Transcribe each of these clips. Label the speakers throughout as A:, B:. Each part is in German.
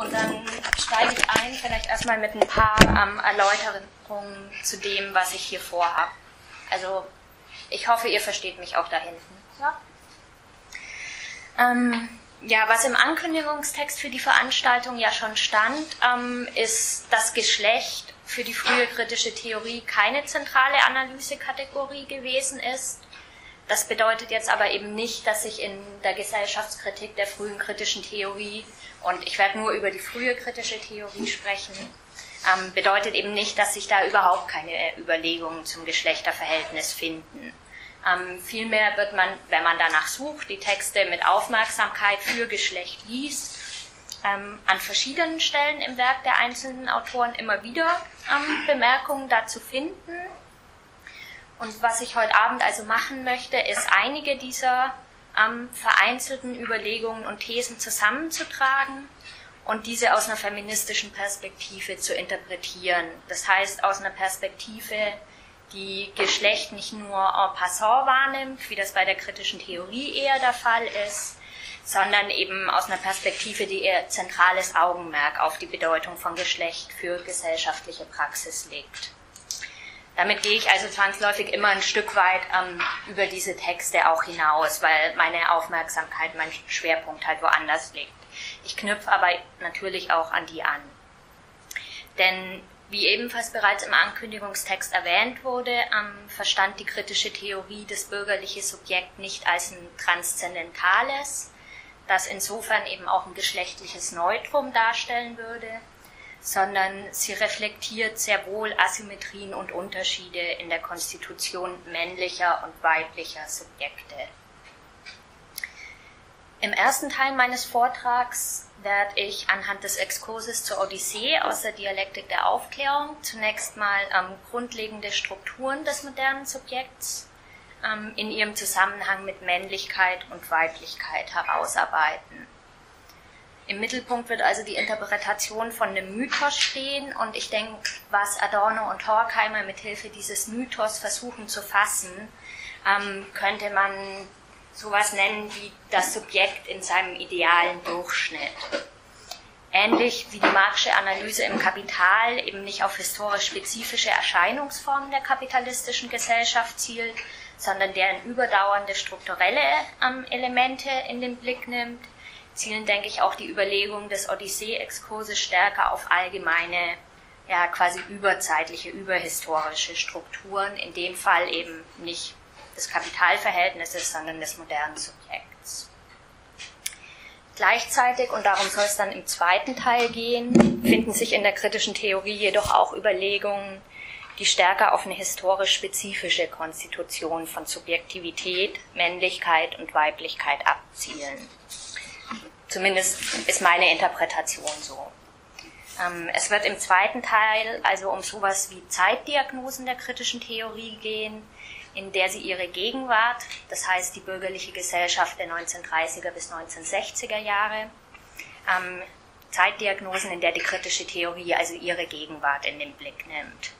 A: Und dann steige ich ein, vielleicht erstmal mit ein paar ähm, Erläuterungen zu dem, was ich hier vorhabe. Also ich hoffe, ihr versteht mich auch da hinten. Ja? Ähm, ja, was im Ankündigungstext für die Veranstaltung ja schon stand, ähm, ist das Geschlecht für die frühe kritische Theorie keine zentrale Analysekategorie gewesen ist. Das bedeutet jetzt aber eben nicht, dass sich in der Gesellschaftskritik der frühen kritischen Theorie, und ich werde nur über die frühe kritische Theorie sprechen, ähm, bedeutet eben nicht, dass sich da überhaupt keine Überlegungen zum Geschlechterverhältnis finden. Ähm, vielmehr wird man, wenn man danach sucht, die Texte mit Aufmerksamkeit für Geschlecht liest, ähm, an verschiedenen Stellen im Werk der einzelnen Autoren immer wieder ähm, Bemerkungen dazu finden. Und was ich heute Abend also machen möchte, ist einige dieser ähm, vereinzelten Überlegungen und Thesen zusammenzutragen und diese aus einer feministischen Perspektive zu interpretieren. Das heißt, aus einer Perspektive, die Geschlecht nicht nur en passant wahrnimmt, wie das bei der kritischen Theorie eher der Fall ist, sondern eben aus einer Perspektive, die eher zentrales Augenmerk auf die Bedeutung von Geschlecht für gesellschaftliche Praxis legt. Damit gehe ich also zwangsläufig immer ein Stück weit ähm, über diese Texte auch hinaus, weil meine Aufmerksamkeit, mein Schwerpunkt halt woanders liegt. Ich knüpfe aber natürlich auch an die an. Denn wie ebenfalls bereits im Ankündigungstext erwähnt wurde, ähm, verstand die kritische Theorie das bürgerliche Subjekt nicht als ein transzendentales, das insofern eben auch ein geschlechtliches Neutrum darstellen würde, sondern sie reflektiert sehr wohl Asymmetrien und Unterschiede in der Konstitution männlicher und weiblicher Subjekte. Im ersten Teil meines Vortrags werde ich anhand des Exkurses zur Odyssee aus der Dialektik der Aufklärung zunächst mal ähm, grundlegende Strukturen des modernen Subjekts ähm, in ihrem Zusammenhang mit Männlichkeit und Weiblichkeit herausarbeiten. Im Mittelpunkt wird also die Interpretation von dem Mythos stehen und ich denke, was Adorno und Horkheimer mithilfe dieses Mythos versuchen zu fassen, ähm, könnte man sowas nennen wie das Subjekt in seinem idealen Durchschnitt. Ähnlich wie die Marxische Analyse im Kapital eben nicht auf historisch spezifische Erscheinungsformen der kapitalistischen Gesellschaft zielt, sondern deren überdauernde strukturelle ähm, Elemente in den Blick nimmt, zielen, denke ich, auch die Überlegungen des Odyssee-Exkurses stärker auf allgemeine, ja, quasi überzeitliche, überhistorische Strukturen, in dem Fall eben nicht des Kapitalverhältnisses, sondern des modernen Subjekts. Gleichzeitig, und darum soll es dann im zweiten Teil gehen, finden sich in der kritischen Theorie jedoch auch Überlegungen, die stärker auf eine historisch spezifische Konstitution von Subjektivität, Männlichkeit und Weiblichkeit abzielen. Zumindest ist meine Interpretation so. Ähm, es wird im zweiten Teil also um sowas wie Zeitdiagnosen der kritischen Theorie gehen, in der sie ihre Gegenwart, das heißt die bürgerliche Gesellschaft der 1930er bis 1960er Jahre, ähm, Zeitdiagnosen, in der die kritische Theorie also ihre Gegenwart in den Blick nimmt.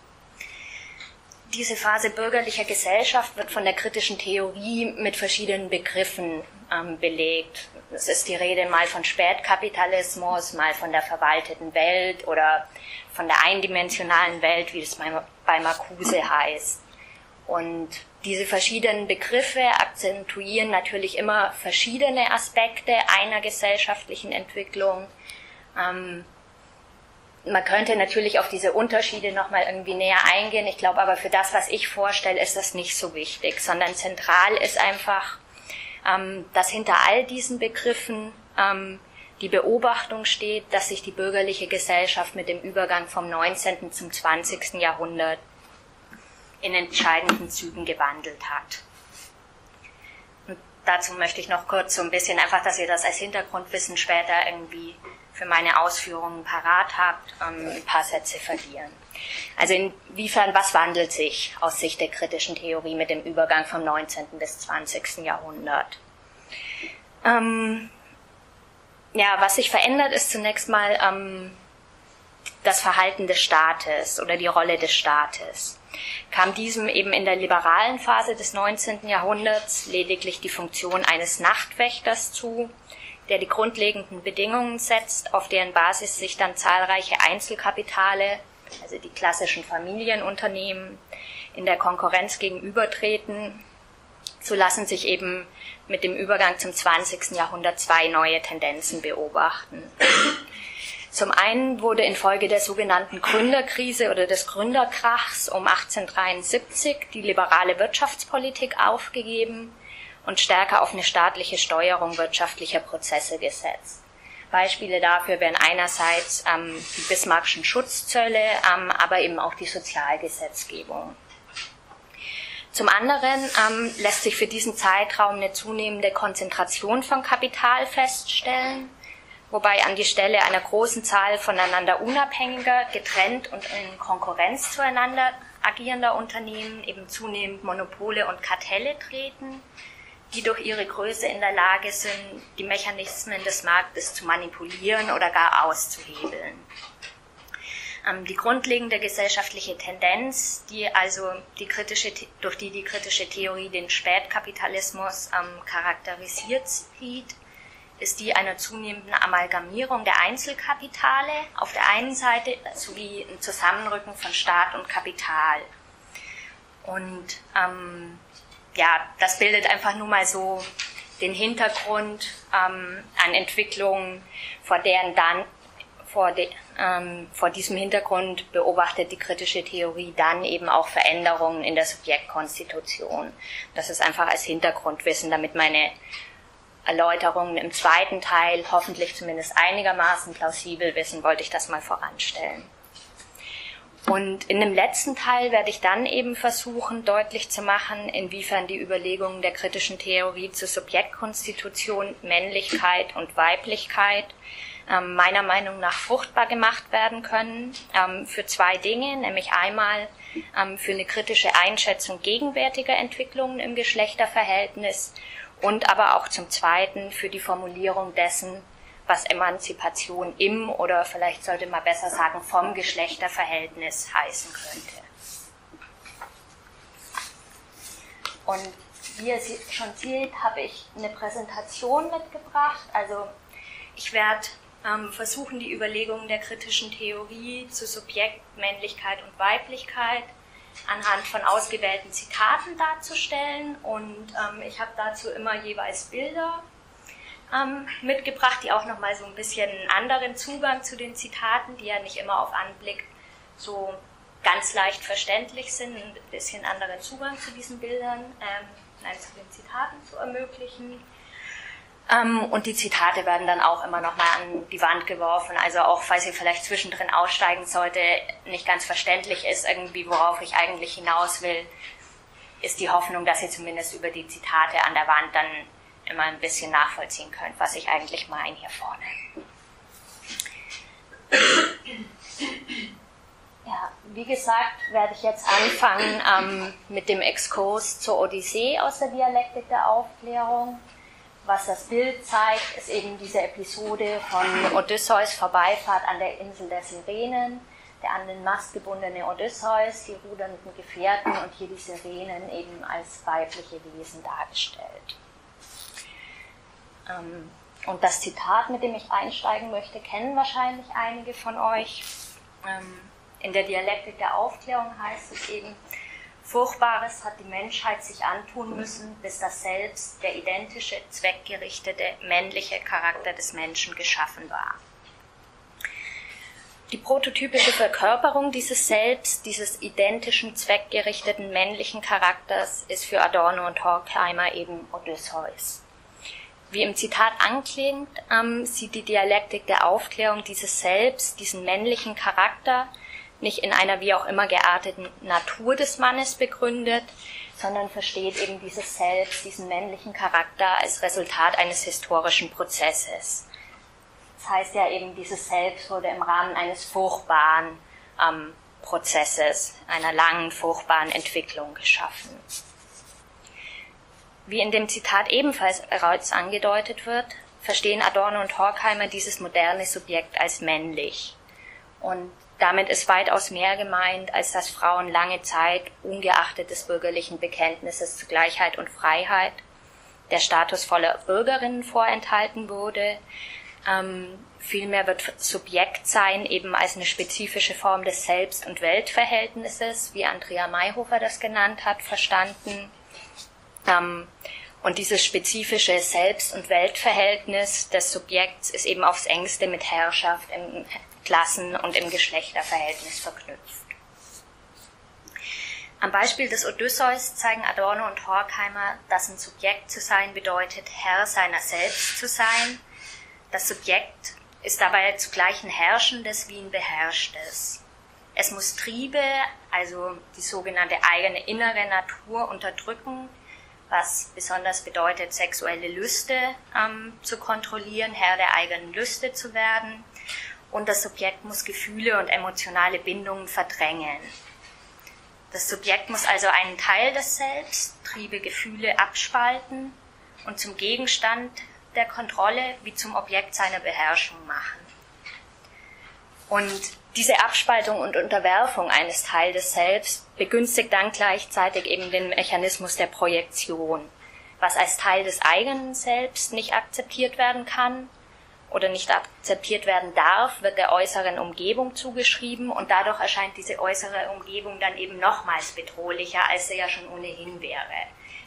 A: Diese Phase bürgerlicher Gesellschaft wird von der kritischen Theorie mit verschiedenen Begriffen ähm, belegt. Es ist die Rede mal von Spätkapitalismus, mal von der verwalteten Welt oder von der eindimensionalen Welt, wie es bei Marcuse heißt. Und diese verschiedenen Begriffe akzentuieren natürlich immer verschiedene Aspekte einer gesellschaftlichen Entwicklung. Ähm, man könnte natürlich auf diese Unterschiede nochmal irgendwie näher eingehen. Ich glaube aber für das, was ich vorstelle, ist das nicht so wichtig, sondern zentral ist einfach, ähm, dass hinter all diesen Begriffen ähm, die Beobachtung steht, dass sich die bürgerliche Gesellschaft mit dem Übergang vom 19. zum 20. Jahrhundert in entscheidenden Zügen gewandelt hat. Und dazu möchte ich noch kurz so ein bisschen einfach, dass ihr das als Hintergrundwissen später irgendwie für meine Ausführungen parat habt, ähm, ein paar Sätze verlieren. Also inwiefern, was wandelt sich aus Sicht der kritischen Theorie mit dem Übergang vom 19. bis 20. Jahrhundert? Ähm, ja, was sich verändert, ist zunächst mal ähm, das Verhalten des Staates oder die Rolle des Staates kam diesem eben in der liberalen Phase des 19. Jahrhunderts lediglich die Funktion eines Nachtwächters zu, der die grundlegenden Bedingungen setzt, auf deren Basis sich dann zahlreiche Einzelkapitale, also die klassischen Familienunternehmen, in der Konkurrenz gegenübertreten, so lassen sich eben mit dem Übergang zum 20. Jahrhundert zwei neue Tendenzen beobachten. Zum einen wurde infolge der sogenannten Gründerkrise oder des Gründerkrachs um 1873 die liberale Wirtschaftspolitik aufgegeben und stärker auf eine staatliche Steuerung wirtschaftlicher Prozesse gesetzt. Beispiele dafür wären einerseits ähm, die Bismarckschen Schutzzölle, ähm, aber eben auch die Sozialgesetzgebung. Zum anderen ähm, lässt sich für diesen Zeitraum eine zunehmende Konzentration von Kapital feststellen, wobei an die Stelle einer großen Zahl voneinander unabhängiger, getrennt und in Konkurrenz zueinander agierender Unternehmen eben zunehmend Monopole und Kartelle treten, die durch ihre Größe in der Lage sind, die Mechanismen des Marktes zu manipulieren oder gar auszuhebeln. Ähm, die grundlegende gesellschaftliche Tendenz, die also die kritische, durch die die kritische Theorie den Spätkapitalismus ähm, charakterisiert sieht, ist die einer zunehmenden Amalgamierung der Einzelkapitale auf der einen Seite sowie ein Zusammenrücken von Staat und Kapital. Und ähm, ja, das bildet einfach nur mal so den Hintergrund ähm, an Entwicklungen, vor deren dann vor, de, ähm, vor diesem Hintergrund beobachtet die kritische Theorie dann eben auch Veränderungen in der Subjektkonstitution. Das ist einfach als Hintergrundwissen, damit meine Erläuterungen im zweiten Teil hoffentlich zumindest einigermaßen plausibel wissen, wollte ich das mal voranstellen. Und in dem letzten Teil werde ich dann eben versuchen, deutlich zu machen, inwiefern die Überlegungen der kritischen Theorie zur Subjektkonstitution, Männlichkeit und Weiblichkeit ähm, meiner Meinung nach fruchtbar gemacht werden können ähm, für zwei Dinge, nämlich einmal ähm, für eine kritische Einschätzung gegenwärtiger Entwicklungen im Geschlechterverhältnis und aber auch zum Zweiten für die Formulierung dessen, was Emanzipation im oder vielleicht sollte man besser sagen vom Geschlechterverhältnis heißen könnte. Und wie ihr schon seht, habe ich eine Präsentation mitgebracht. Also ich werde ähm, versuchen die Überlegungen der kritischen Theorie zu Subjekt, Männlichkeit und Weiblichkeit anhand von ausgewählten Zitaten darzustellen. Und ähm, ich habe dazu immer jeweils Bilder ähm, mitgebracht, die auch nochmal so ein bisschen einen anderen Zugang zu den Zitaten, die ja nicht immer auf Anblick so ganz leicht verständlich sind, ein bisschen anderen Zugang zu diesen Bildern, ähm, nein, zu den Zitaten zu ermöglichen. Ähm, und die Zitate werden dann auch immer nochmal an die Wand geworfen. Also auch, falls ihr vielleicht zwischendrin aussteigen sollte, nicht ganz verständlich ist, irgendwie, worauf ich eigentlich hinaus will, ist die Hoffnung, dass ihr zumindest über die Zitate an der Wand dann immer ein bisschen nachvollziehen könnt, was ich eigentlich meine hier vorne. Ja, wie gesagt, werde ich jetzt anfangen ähm, mit dem Exkurs zur Odyssee aus der Dialektik der Aufklärung was das Bild zeigt, ist eben diese Episode von Odysseus Vorbeifahrt an der Insel der Sirenen, der an den Mast gebundene Odysseus, die rudernden Gefährten und hier die Sirenen eben als weibliche Wesen dargestellt. Ähm, und das Zitat, mit dem ich einsteigen möchte, kennen wahrscheinlich einige von euch. Ähm, in der Dialektik der Aufklärung heißt es eben, Furchtbares hat die Menschheit sich antun müssen, bis das Selbst, der identische, zweckgerichtete, männliche Charakter des Menschen geschaffen war. Die prototypische Verkörperung dieses Selbst, dieses identischen, zweckgerichteten männlichen Charakters ist für Adorno und Horkheimer eben Odysseus. Wie im Zitat anklingt, ähm, sieht die Dialektik der Aufklärung dieses Selbst, diesen männlichen Charakter, nicht in einer wie auch immer gearteten Natur des Mannes begründet, sondern versteht eben dieses Selbst, diesen männlichen Charakter als Resultat eines historischen Prozesses. Das heißt ja eben, dieses Selbst wurde im Rahmen eines furchtbaren ähm, Prozesses, einer langen, furchtbaren Entwicklung geschaffen. Wie in dem Zitat ebenfalls bereits angedeutet wird, verstehen Adorno und Horkheimer dieses moderne Subjekt als männlich. Und damit ist weitaus mehr gemeint, als dass Frauen lange Zeit, ungeachtet des bürgerlichen Bekenntnisses zu Gleichheit und Freiheit, der Status voller Bürgerinnen vorenthalten wurde. Ähm, vielmehr wird Subjektsein eben als eine spezifische Form des Selbst- und Weltverhältnisses, wie Andrea Mayhofer das genannt hat, verstanden. Ähm, und dieses spezifische Selbst- und Weltverhältnis des Subjekts ist eben aufs engste mit Herrschaft im Klassen- und im Geschlechterverhältnis verknüpft. Am Beispiel des Odysseus zeigen Adorno und Horkheimer, dass ein Subjekt zu sein bedeutet, Herr seiner selbst zu sein. Das Subjekt ist dabei zugleich ein Herrschendes wie ein Beherrschtes. Es muss Triebe, also die sogenannte eigene innere Natur, unterdrücken, was besonders bedeutet, sexuelle Lüste ähm, zu kontrollieren, Herr der eigenen Lüste zu werden. Und das Subjekt muss Gefühle und emotionale Bindungen verdrängen. Das Subjekt muss also einen Teil des Selbst, Triebe, Gefühle abspalten und zum Gegenstand der Kontrolle wie zum Objekt seiner Beherrschung machen. Und diese Abspaltung und Unterwerfung eines Teiles selbst begünstigt dann gleichzeitig eben den Mechanismus der Projektion, was als Teil des eigenen Selbst nicht akzeptiert werden kann oder nicht akzeptiert werden darf, wird der äußeren Umgebung zugeschrieben und dadurch erscheint diese äußere Umgebung dann eben nochmals bedrohlicher, als sie ja schon ohnehin wäre.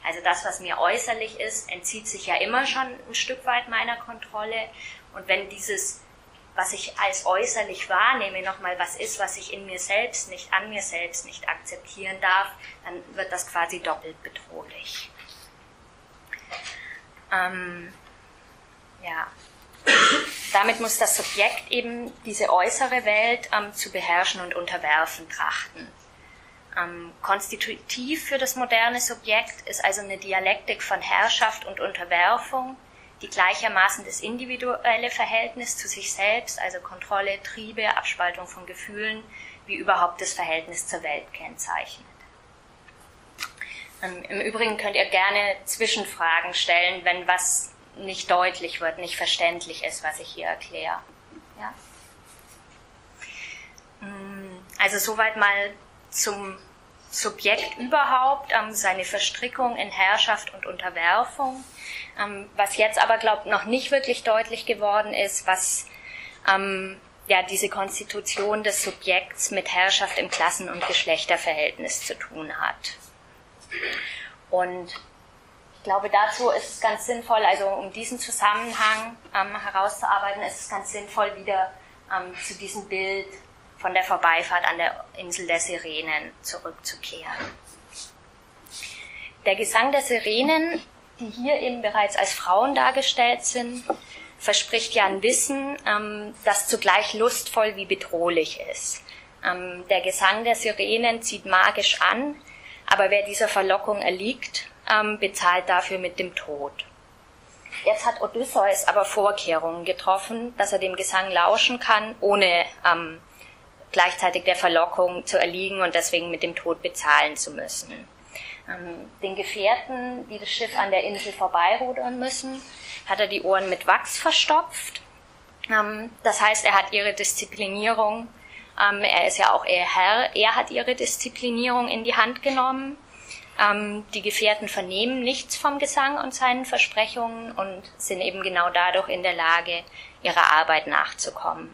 A: Also das, was mir äußerlich ist, entzieht sich ja immer schon ein Stück weit meiner Kontrolle und wenn dieses was ich als äußerlich wahrnehme, nochmal was ist, was ich in mir selbst nicht, an mir selbst nicht akzeptieren darf, dann wird das quasi doppelt bedrohlich. Ähm, ja. Damit muss das Subjekt eben diese äußere Welt ähm, zu beherrschen und unterwerfen trachten. Ähm, konstitutiv für das moderne Subjekt ist also eine Dialektik von Herrschaft und Unterwerfung, die gleichermaßen das individuelle Verhältnis zu sich selbst, also Kontrolle, Triebe, Abspaltung von Gefühlen, wie überhaupt das Verhältnis zur Welt kennzeichnet. Ähm, Im Übrigen könnt ihr gerne Zwischenfragen stellen, wenn was nicht deutlich wird, nicht verständlich ist, was ich hier erkläre. Ja? Mm, also soweit mal zum Subjekt überhaupt, ähm, seine Verstrickung in Herrschaft und Unterwerfung. Ähm, was jetzt aber, glaube noch nicht wirklich deutlich geworden ist, was ähm, ja diese Konstitution des Subjekts mit Herrschaft im Klassen- und Geschlechterverhältnis zu tun hat. Und ich glaube, dazu ist es ganz sinnvoll, also um diesen Zusammenhang ähm, herauszuarbeiten, ist es ganz sinnvoll, wieder ähm, zu diesem Bild von der Vorbeifahrt an der Insel der Sirenen zurückzukehren. Der Gesang der Sirenen, die hier eben bereits als Frauen dargestellt sind, verspricht ja ein Wissen, ähm, das zugleich lustvoll wie bedrohlich ist. Ähm, der Gesang der Sirenen zieht magisch an, aber wer dieser Verlockung erliegt, ähm, bezahlt dafür mit dem Tod. Jetzt hat Odysseus aber Vorkehrungen getroffen, dass er dem Gesang lauschen kann, ohne ähm, gleichzeitig der Verlockung zu erliegen und deswegen mit dem Tod bezahlen zu müssen. Ähm, den Gefährten, die das Schiff an der Insel vorbeirudern müssen, hat er die Ohren mit Wachs verstopft. Ähm, das heißt, er hat ihre Disziplinierung, ähm, er ist ja auch ihr Herr, er hat ihre Disziplinierung in die Hand genommen die Gefährten vernehmen nichts vom Gesang und seinen Versprechungen und sind eben genau dadurch in der Lage, ihrer Arbeit nachzukommen.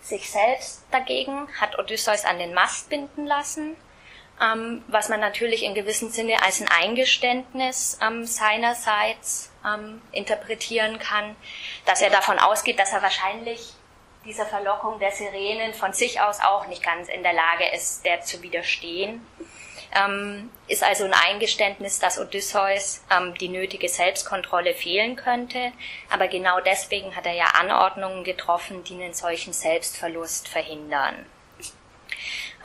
A: Sich selbst dagegen hat Odysseus an den Mast binden lassen, ähm, was man natürlich in gewissem Sinne als ein Eingeständnis ähm, seinerseits ähm, interpretieren kann, dass er davon ausgeht, dass er wahrscheinlich dieser Verlockung der Sirenen von sich aus auch nicht ganz in der Lage ist, der zu widerstehen ähm, ist also ein Eingeständnis, dass Odysseus ähm, die nötige Selbstkontrolle fehlen könnte. Aber genau deswegen hat er ja Anordnungen getroffen, die einen solchen Selbstverlust verhindern.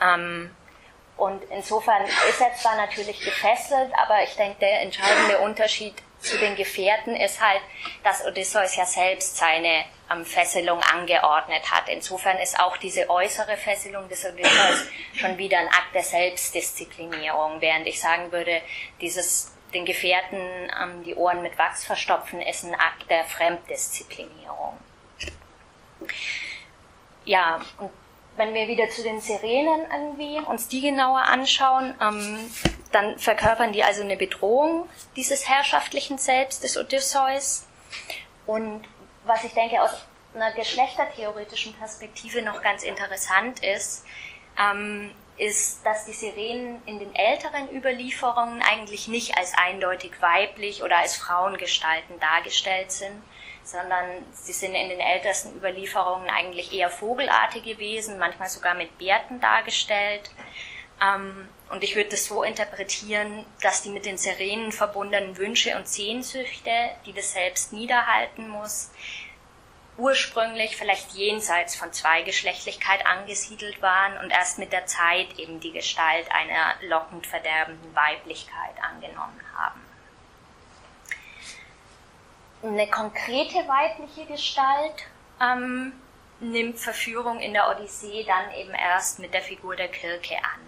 A: Ähm, und insofern ist er zwar natürlich gefesselt, aber ich denke, der entscheidende Unterschied zu den Gefährten ist halt, dass Odysseus ja selbst seine ähm, Fesselung angeordnet hat. Insofern ist auch diese äußere Fesselung des Odysseus schon wieder ein Akt der Selbstdisziplinierung, während ich sagen würde, dieses den Gefährten ähm, die Ohren mit Wachs verstopfen, ist ein Akt der Fremddisziplinierung. Ja, und wenn wir wieder zu den Sirenen irgendwie uns die genauer anschauen, ähm, dann verkörpern die also eine Bedrohung dieses herrschaftlichen Selbst des Odysseus. Und was ich denke aus einer geschlechtertheoretischen Perspektive noch ganz interessant ist, ähm, ist, dass die Sirenen in den älteren Überlieferungen eigentlich nicht als eindeutig weiblich oder als Frauengestalten dargestellt sind, sondern sie sind in den ältesten Überlieferungen eigentlich eher vogelartige Wesen, manchmal sogar mit Bärten dargestellt. Ähm, und ich würde das so interpretieren, dass die mit den Sirenen verbundenen Wünsche und Sehnsüchte, die das Selbst niederhalten muss, ursprünglich vielleicht jenseits von Zweigeschlechtlichkeit angesiedelt waren und erst mit der Zeit eben die Gestalt einer lockend verderbenden Weiblichkeit angenommen haben. Eine konkrete weibliche Gestalt ähm, nimmt Verführung in der Odyssee dann eben erst mit der Figur der Kirke an.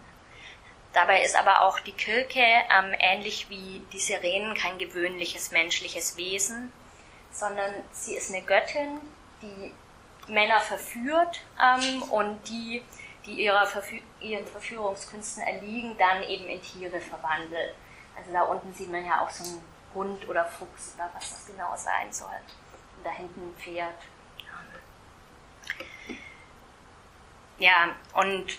A: Dabei ist aber auch die Kirke ähm, ähnlich wie die Sirenen kein gewöhnliches menschliches Wesen, sondern sie ist eine Göttin, die Männer verführt ähm, und die, die ihrer Verfü ihren Verführungskünsten erliegen, dann eben in Tiere verwandelt. Also da unten sieht man ja auch so einen Hund oder Fuchs oder was das genau sein soll. Und da hinten ein Pferd. Ja, und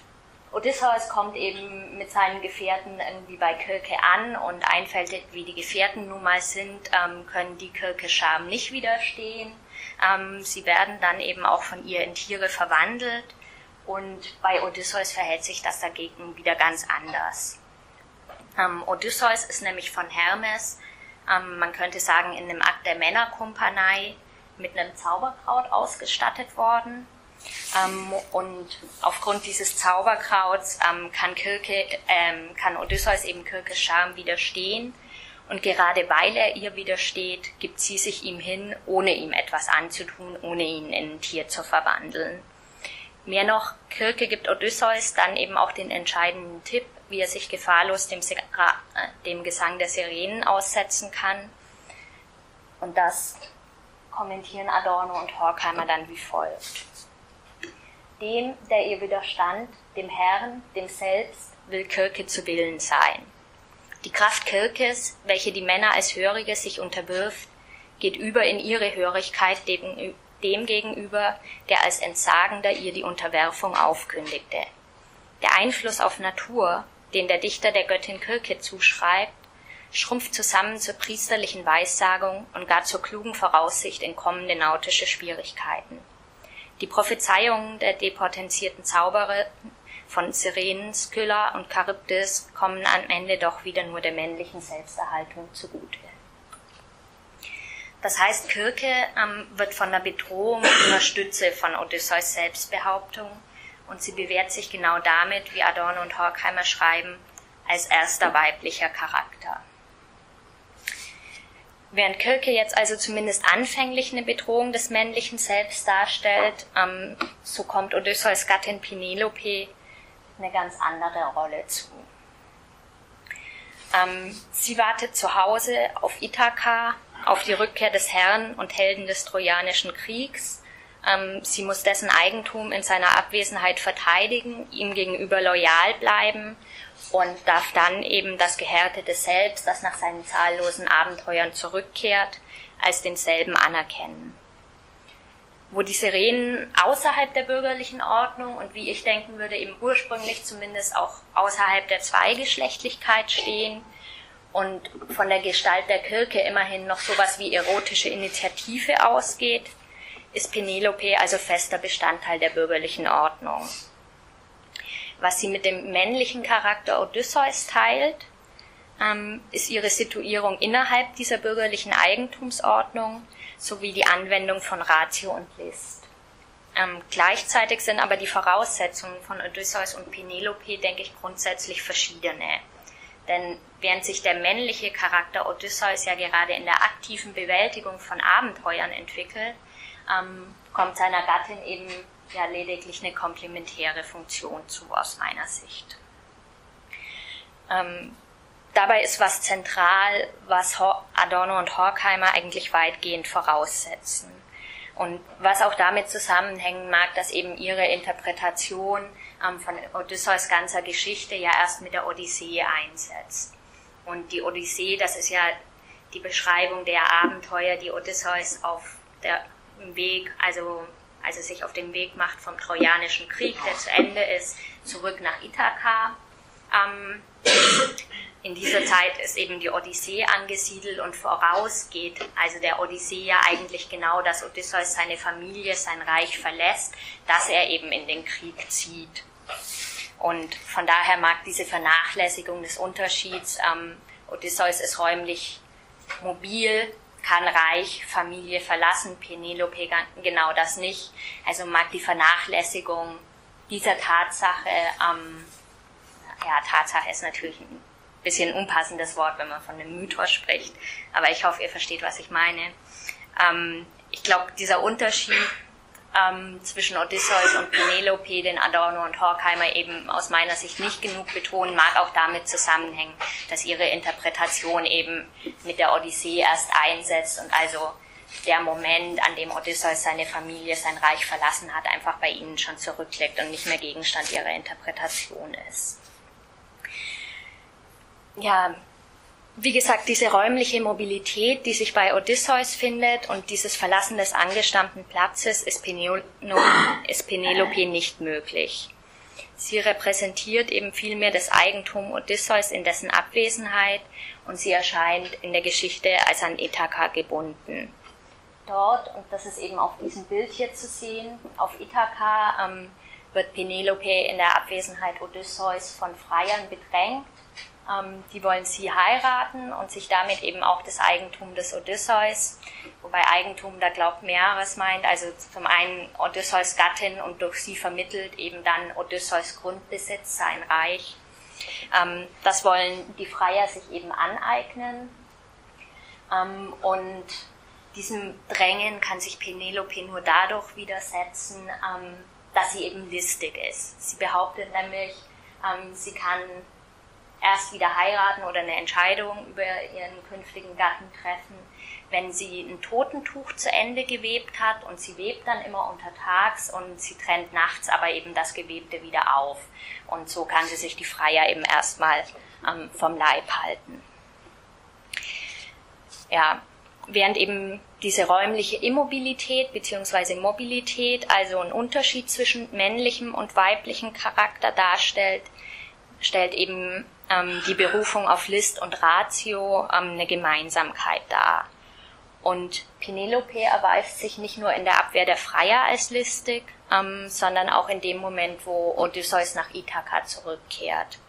A: Odysseus kommt eben mit seinen Gefährten irgendwie bei Kirke an und einfältig wie die Gefährten nun mal sind, ähm, können die Kirke Scham nicht widerstehen ähm, sie werden dann eben auch von ihr in Tiere verwandelt und bei Odysseus verhält sich das dagegen wieder ganz anders. Ähm, Odysseus ist nämlich von Hermes, ähm, man könnte sagen, in einem Akt der Männerkumpanei mit einem Zauberkraut ausgestattet worden. Ähm, und aufgrund dieses Zauberkrauts ähm, kann, Kirke, ähm, kann Odysseus eben Kirkes Charme widerstehen und gerade weil er ihr widersteht, gibt sie sich ihm hin, ohne ihm etwas anzutun, ohne ihn in ein Tier zu verwandeln. Mehr noch, Kirke gibt Odysseus dann eben auch den entscheidenden Tipp, wie er sich gefahrlos dem, äh, dem Gesang der Sirenen aussetzen kann. Und das kommentieren Adorno und Horkheimer dann wie folgt. Dem, der ihr widerstand, dem Herrn, dem Selbst, will Kirke zu Willen sein. Die Kraft Kirkes, welche die Männer als Hörige sich unterwirft, geht über in ihre Hörigkeit dem, dem gegenüber, der als Entsagender ihr die Unterwerfung aufkündigte. Der Einfluss auf Natur, den der Dichter der Göttin Kirke zuschreibt, schrumpft zusammen zur priesterlichen Weissagung und gar zur klugen Voraussicht in kommende nautische Schwierigkeiten. Die Prophezeiungen der depotenzierten Zauberer von Sirenen, Skylla und Charybdis kommen am Ende doch wieder nur der männlichen Selbsterhaltung zugute. Das heißt, Kirke ähm, wird von der Bedrohung unterstützt von Odysseus Selbstbehauptung und sie bewährt sich genau damit, wie Adorno und Horkheimer schreiben, als erster weiblicher Charakter. Während Kirke jetzt also zumindest anfänglich eine Bedrohung des männlichen Selbst darstellt, ähm, so kommt Odysseus Gattin Penelope eine ganz andere Rolle zu. Ähm, sie wartet zu Hause auf Ithaka, auf die Rückkehr des Herrn und Helden des Trojanischen Kriegs. Ähm, sie muss dessen Eigentum in seiner Abwesenheit verteidigen, ihm gegenüber loyal bleiben und darf dann eben das gehärtete Selbst, das nach seinen zahllosen Abenteuern zurückkehrt, als denselben anerkennen wo die Sirenen außerhalb der bürgerlichen Ordnung und wie ich denken würde, eben ursprünglich zumindest auch außerhalb der Zweigeschlechtlichkeit stehen und von der Gestalt der Kirche immerhin noch sowas wie erotische Initiative ausgeht, ist Penelope also fester Bestandteil der bürgerlichen Ordnung. Was sie mit dem männlichen Charakter Odysseus teilt, ähm, ist ihre Situierung innerhalb dieser bürgerlichen Eigentumsordnung, sowie die Anwendung von Ratio und List. Ähm, gleichzeitig sind aber die Voraussetzungen von Odysseus und Penelope, denke ich, grundsätzlich verschiedene. Denn während sich der männliche Charakter Odysseus ja gerade in der aktiven Bewältigung von Abenteuern entwickelt, ähm, kommt seiner Gattin eben ja lediglich eine komplementäre Funktion zu aus meiner Sicht. Ähm, Dabei ist was zentral, was Adorno und Horkheimer eigentlich weitgehend voraussetzen. Und was auch damit zusammenhängen mag, dass eben ihre Interpretation ähm, von Odysseus ganzer Geschichte ja erst mit der Odyssee einsetzt. Und die Odyssee, das ist ja die Beschreibung der Abenteuer, die Odysseus auf der Weg, also als er sich auf den Weg macht vom Trojanischen Krieg, der zu Ende ist, zurück nach Ithaka. Ähm, in dieser Zeit ist eben die Odyssee angesiedelt und vorausgeht also der Odyssee ja eigentlich genau, dass Odysseus seine Familie, sein Reich verlässt, dass er eben in den Krieg zieht. Und von daher mag diese Vernachlässigung des Unterschieds, ähm, Odysseus ist räumlich mobil, kann Reich, Familie verlassen, Penelope genau das nicht. Also mag die Vernachlässigung dieser Tatsache, ähm, ja, Tatsache ist natürlich ein bisschen unpassendes Wort, wenn man von einem Mythos spricht, aber ich hoffe, ihr versteht, was ich meine. Ähm, ich glaube, dieser Unterschied ähm, zwischen Odysseus und Penelope, den Adorno und Horkheimer eben aus meiner Sicht nicht genug betonen, mag auch damit zusammenhängen, dass ihre Interpretation eben mit der Odyssee erst einsetzt und also der Moment, an dem Odysseus seine Familie, sein Reich verlassen hat, einfach bei ihnen schon zurückliegt und nicht mehr Gegenstand ihrer Interpretation ist. Ja, wie gesagt, diese räumliche Mobilität, die sich bei Odysseus findet und dieses Verlassen des angestammten Platzes, ist, ist Penelope nicht möglich. Sie repräsentiert eben vielmehr das Eigentum Odysseus in dessen Abwesenheit und sie erscheint in der Geschichte als an Ithaka gebunden. Dort, und das ist eben auf diesem Bild hier zu sehen, auf Ithaka ähm, wird Penelope in der Abwesenheit Odysseus von Freiern bedrängt ähm, die wollen sie heiraten und sich damit eben auch das Eigentum des Odysseus, wobei Eigentum da glaubt mehreres meint, also zum einen Odysseus Gattin und durch sie vermittelt eben dann Odysseus Grundbesitz, sein Reich. Ähm, das wollen die Freier sich eben aneignen ähm, und diesem Drängen kann sich Penelope nur dadurch widersetzen, ähm, dass sie eben listig ist. Sie behauptet nämlich, ähm, sie kann erst wieder heiraten oder eine Entscheidung über ihren künftigen Gatten treffen, wenn sie ein Totentuch zu Ende gewebt hat und sie webt dann immer untertags und sie trennt nachts aber eben das Gewebte wieder auf. Und so kann sie sich die Freier eben erstmal ähm, vom Leib halten. Ja, während eben diese räumliche Immobilität bzw. Mobilität also einen Unterschied zwischen männlichem und weiblichem Charakter darstellt, stellt eben ähm, die Berufung auf List und Ratio ähm, eine Gemeinsamkeit dar. Und Penelope erweist sich nicht nur in der Abwehr der Freier als listig, ähm, sondern auch in dem Moment, wo Odysseus nach Ithaka zurückkehrt.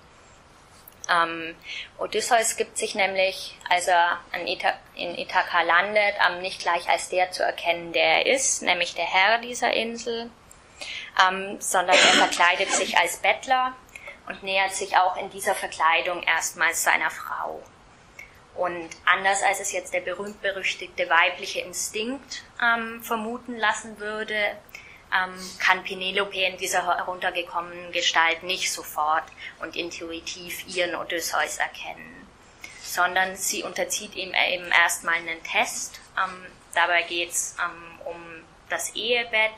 A: Ähm, Odysseus gibt sich nämlich, als er Ita in Ithaka landet, ähm, nicht gleich als der zu erkennen, der er ist, nämlich der Herr dieser Insel, ähm, sondern er verkleidet sich als Bettler und nähert sich auch in dieser Verkleidung erstmals seiner Frau. Und anders als es jetzt der berühmt-berüchtigte weibliche Instinkt ähm, vermuten lassen würde, ähm, kann Penelope in dieser heruntergekommenen Gestalt nicht sofort und intuitiv ihren Odysseus erkennen, sondern sie unterzieht ihm eben erstmal einen Test. Ähm, dabei geht es ähm, um das Ehebett.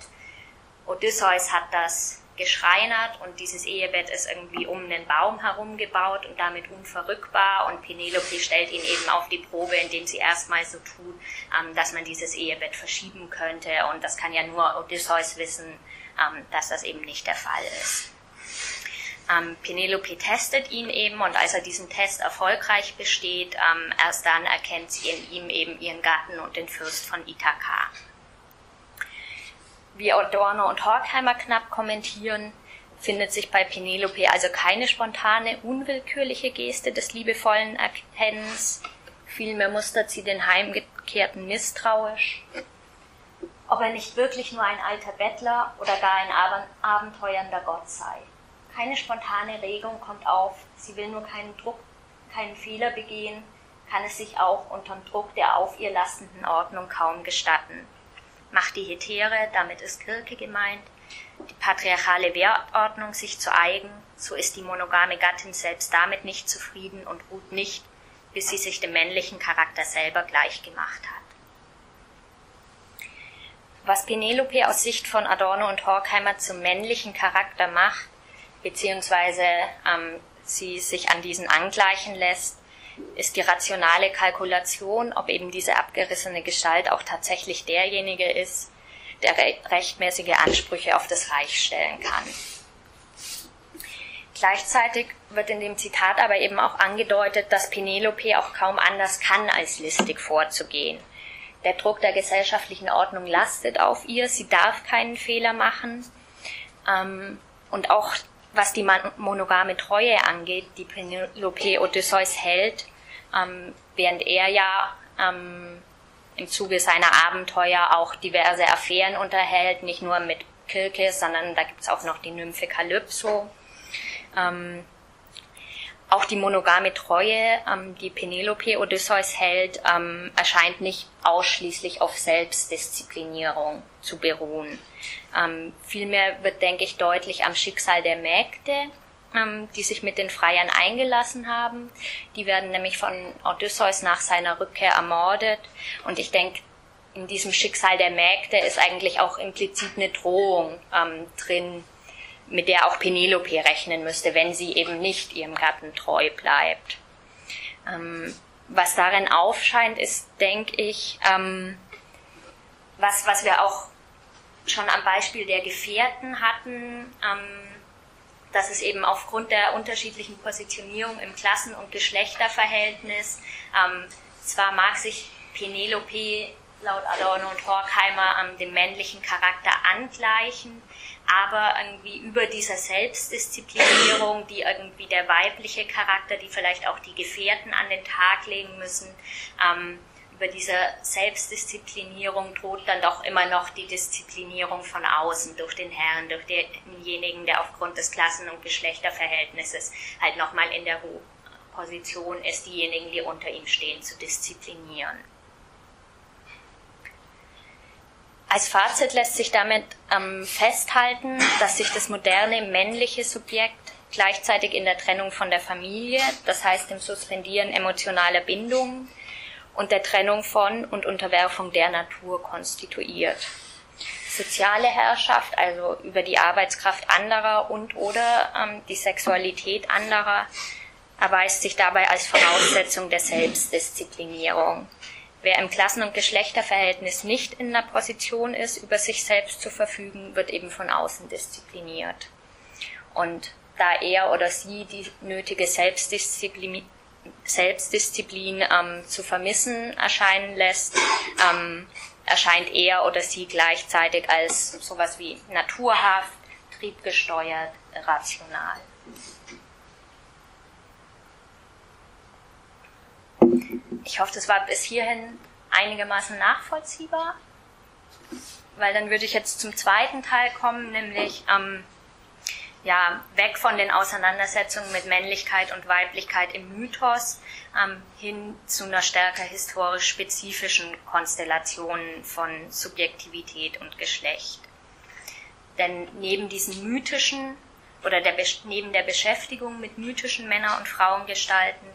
A: Odysseus hat das geschreinert und dieses Ehebett ist irgendwie um einen Baum herum gebaut und damit unverrückbar. Und Penelope stellt ihn eben auf die Probe, indem sie erstmal so tut, ähm, dass man dieses Ehebett verschieben könnte. Und das kann ja nur Odysseus wissen, ähm, dass das eben nicht der Fall ist. Ähm, Penelope testet ihn eben und als er diesen Test erfolgreich besteht, ähm, erst dann erkennt sie in ihm eben ihren Gatten und den Fürst von Ithaka wie Adorno und Horkheimer knapp kommentieren, findet sich bei Penelope also keine spontane, unwillkürliche Geste des liebevollen Erkennens. Vielmehr mustert sie den Heimgekehrten misstrauisch. Ob er nicht wirklich nur ein alter Bettler oder gar ein abenteuernder Gott sei. Keine spontane Regung kommt auf, sie will nur keinen Druck, keinen Fehler begehen, kann es sich auch unter dem Druck der auf ihr lastenden Ordnung kaum gestatten macht die Hetäre, damit ist Kirke gemeint, die patriarchale Wertordnung sich zu eigen, so ist die monogame Gattin selbst damit nicht zufrieden und ruht nicht, bis sie sich dem männlichen Charakter selber gleichgemacht hat. Was Penelope aus Sicht von Adorno und Horkheimer zum männlichen Charakter macht, beziehungsweise ähm, sie sich an diesen angleichen lässt, ist die rationale Kalkulation, ob eben diese abgerissene Gestalt auch tatsächlich derjenige ist, der rechtmäßige Ansprüche auf das Reich stellen kann. Gleichzeitig wird in dem Zitat aber eben auch angedeutet, dass Penelope auch kaum anders kann, als listig vorzugehen. Der Druck der gesellschaftlichen Ordnung lastet auf ihr, sie darf keinen Fehler machen. Ähm, und auch was die monogame Treue angeht, die Penelope Odysseus hält, ähm, während er ja ähm, im Zuge seiner Abenteuer auch diverse Affären unterhält, nicht nur mit Kirke, sondern da gibt es auch noch die Nymphe Kalypso. Ähm, auch die monogame Treue, ähm, die Penelope Odysseus hält, ähm, erscheint nicht ausschließlich auf Selbstdisziplinierung zu beruhen. Ähm, vielmehr wird, denke ich, deutlich am Schicksal der Mägde, ähm, die sich mit den Freiern eingelassen haben. Die werden nämlich von Odysseus nach seiner Rückkehr ermordet. Und ich denke, in diesem Schicksal der Mägde ist eigentlich auch implizit eine Drohung ähm, drin, mit der auch Penelope rechnen müsste, wenn sie eben nicht ihrem Gatten treu bleibt. Ähm, was darin aufscheint, ist, denke ich, ähm, was, was wir auch schon am Beispiel der Gefährten hatten, ähm, dass es eben aufgrund der unterschiedlichen Positionierung im Klassen- und Geschlechterverhältnis, ähm, zwar mag sich Penelope laut Adorno und Horkheimer ähm, dem männlichen Charakter angleichen, aber irgendwie über dieser Selbstdisziplinierung, die irgendwie der weibliche Charakter, die vielleicht auch die Gefährten an den Tag legen müssen, ähm, über diese Selbstdisziplinierung droht dann doch immer noch die Disziplinierung von außen durch den Herrn, durch denjenigen, der aufgrund des Klassen- und Geschlechterverhältnisses halt nochmal in der Position ist, diejenigen, die unter ihm stehen, zu disziplinieren. Als Fazit lässt sich damit ähm, festhalten, dass sich das moderne männliche Subjekt gleichzeitig in der Trennung von der Familie, das heißt im Suspendieren emotionaler Bindungen, und der Trennung von und Unterwerfung der Natur konstituiert. Soziale Herrschaft, also über die Arbeitskraft anderer und oder ähm, die Sexualität anderer, erweist sich dabei als Voraussetzung der Selbstdisziplinierung. Wer im Klassen- und Geschlechterverhältnis nicht in der Position ist, über sich selbst zu verfügen, wird eben von außen diszipliniert. Und da er oder sie die nötige Selbstdisziplin Selbstdisziplin ähm, zu vermissen erscheinen lässt, ähm, erscheint er oder sie gleichzeitig als sowas wie naturhaft, triebgesteuert, rational. Ich hoffe, das war bis hierhin einigermaßen nachvollziehbar, weil dann würde ich jetzt zum zweiten Teil kommen, nämlich ähm, ja, weg von den Auseinandersetzungen mit Männlichkeit und Weiblichkeit im Mythos ähm, hin zu einer stärker historisch spezifischen Konstellation von Subjektivität und Geschlecht. Denn neben diesen mythischen oder der, neben der Beschäftigung mit mythischen Männer- und Frauengestalten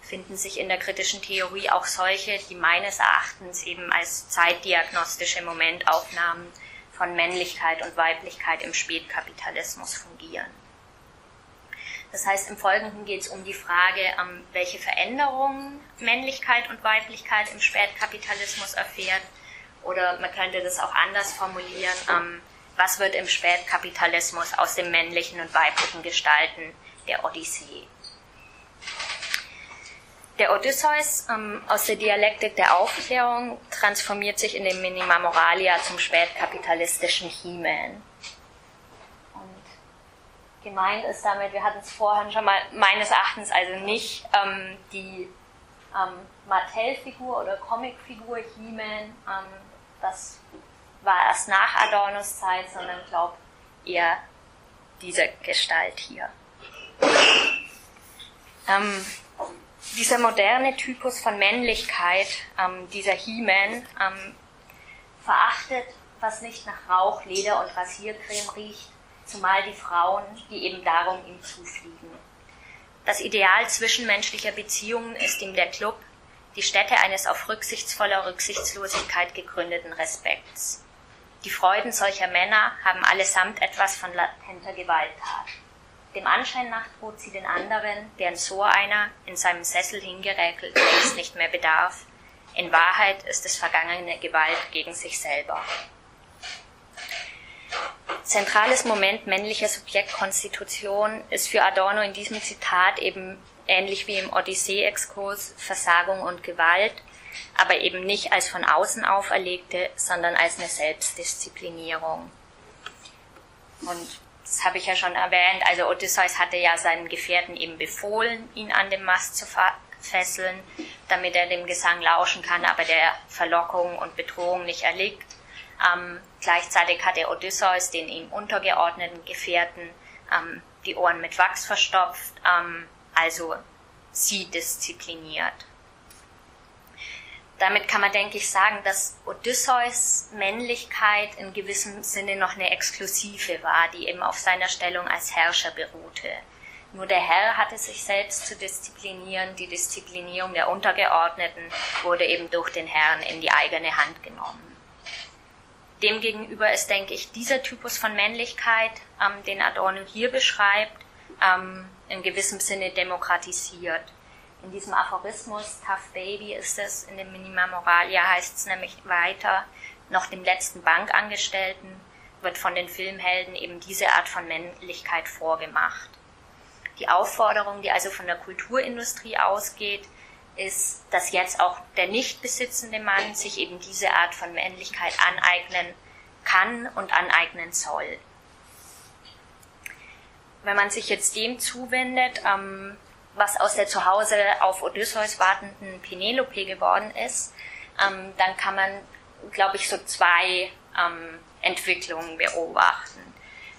A: finden sich in der kritischen Theorie auch solche, die meines Erachtens eben als zeitdiagnostische Momentaufnahmen von Männlichkeit und Weiblichkeit im Spätkapitalismus fungieren. Das heißt, im Folgenden geht es um die Frage, ähm, welche Veränderungen Männlichkeit und Weiblichkeit im Spätkapitalismus erfährt. Oder man könnte das auch anders formulieren, ähm, was wird im Spätkapitalismus aus dem männlichen und weiblichen Gestalten der Odyssee. Der Odysseus ähm, aus der Dialektik der Aufklärung transformiert sich in den Minima Moralia zum spätkapitalistischen He-Man. Und gemeint ist damit, wir hatten es vorhin schon mal, meines Erachtens also nicht ähm, die ähm, Mattel-Figur oder Comic-Figur He-Man, ähm, das war erst nach Adornos Zeit, sondern glaube eher diese Gestalt hier. Ähm, dieser moderne Typus von Männlichkeit, ähm, dieser He-Man, ähm, verachtet, was nicht nach Rauch, Leder und Rasiercreme riecht, zumal die Frauen, die eben darum ihm zufliegen. Das Ideal zwischenmenschlicher Beziehungen ist ihm der Club, die Stätte eines auf rücksichtsvoller Rücksichtslosigkeit gegründeten Respekts. Die Freuden solcher Männer haben allesamt etwas von latenter Gewalttat. Dem Anschein nach droht sie den anderen, deren so einer in seinem Sessel hingeräkelt längst nicht mehr bedarf. In Wahrheit ist es vergangene Gewalt gegen sich selber. Zentrales Moment männlicher Subjektkonstitution ist für Adorno in diesem Zitat eben ähnlich wie im Odyssee-Exkurs Versagung und Gewalt, aber eben nicht als von außen auferlegte, sondern als eine Selbstdisziplinierung. Und das habe ich ja schon erwähnt, also Odysseus hatte ja seinen Gefährten eben befohlen, ihn an dem Mast zu fesseln, damit er dem Gesang lauschen kann, aber der Verlockung und Bedrohung nicht erliegt. Ähm, gleichzeitig hat der Odysseus den ihm untergeordneten Gefährten ähm, die Ohren mit Wachs verstopft, ähm, also sie diszipliniert. Damit kann man, denke ich, sagen, dass Odysseus Männlichkeit in gewissem Sinne noch eine exklusive war, die eben auf seiner Stellung als Herrscher beruhte. Nur der Herr hatte sich selbst zu disziplinieren, die Disziplinierung der Untergeordneten wurde eben durch den Herrn in die eigene Hand genommen. Demgegenüber ist, denke ich, dieser Typus von Männlichkeit, ähm, den Adorno hier beschreibt, ähm, in gewissem Sinne demokratisiert. In diesem Aphorismus, Tough Baby ist es, in dem Minima Moralia heißt es nämlich weiter, noch dem letzten Bankangestellten wird von den Filmhelden eben diese Art von Männlichkeit vorgemacht. Die Aufforderung, die also von der Kulturindustrie ausgeht, ist, dass jetzt auch der nicht besitzende Mann sich eben diese Art von Männlichkeit aneignen kann und aneignen soll. Wenn man sich jetzt dem zuwendet, ähm, was aus der zu Hause auf Odysseus wartenden Penelope geworden ist, ähm, dann kann man, glaube ich, so zwei ähm, Entwicklungen beobachten.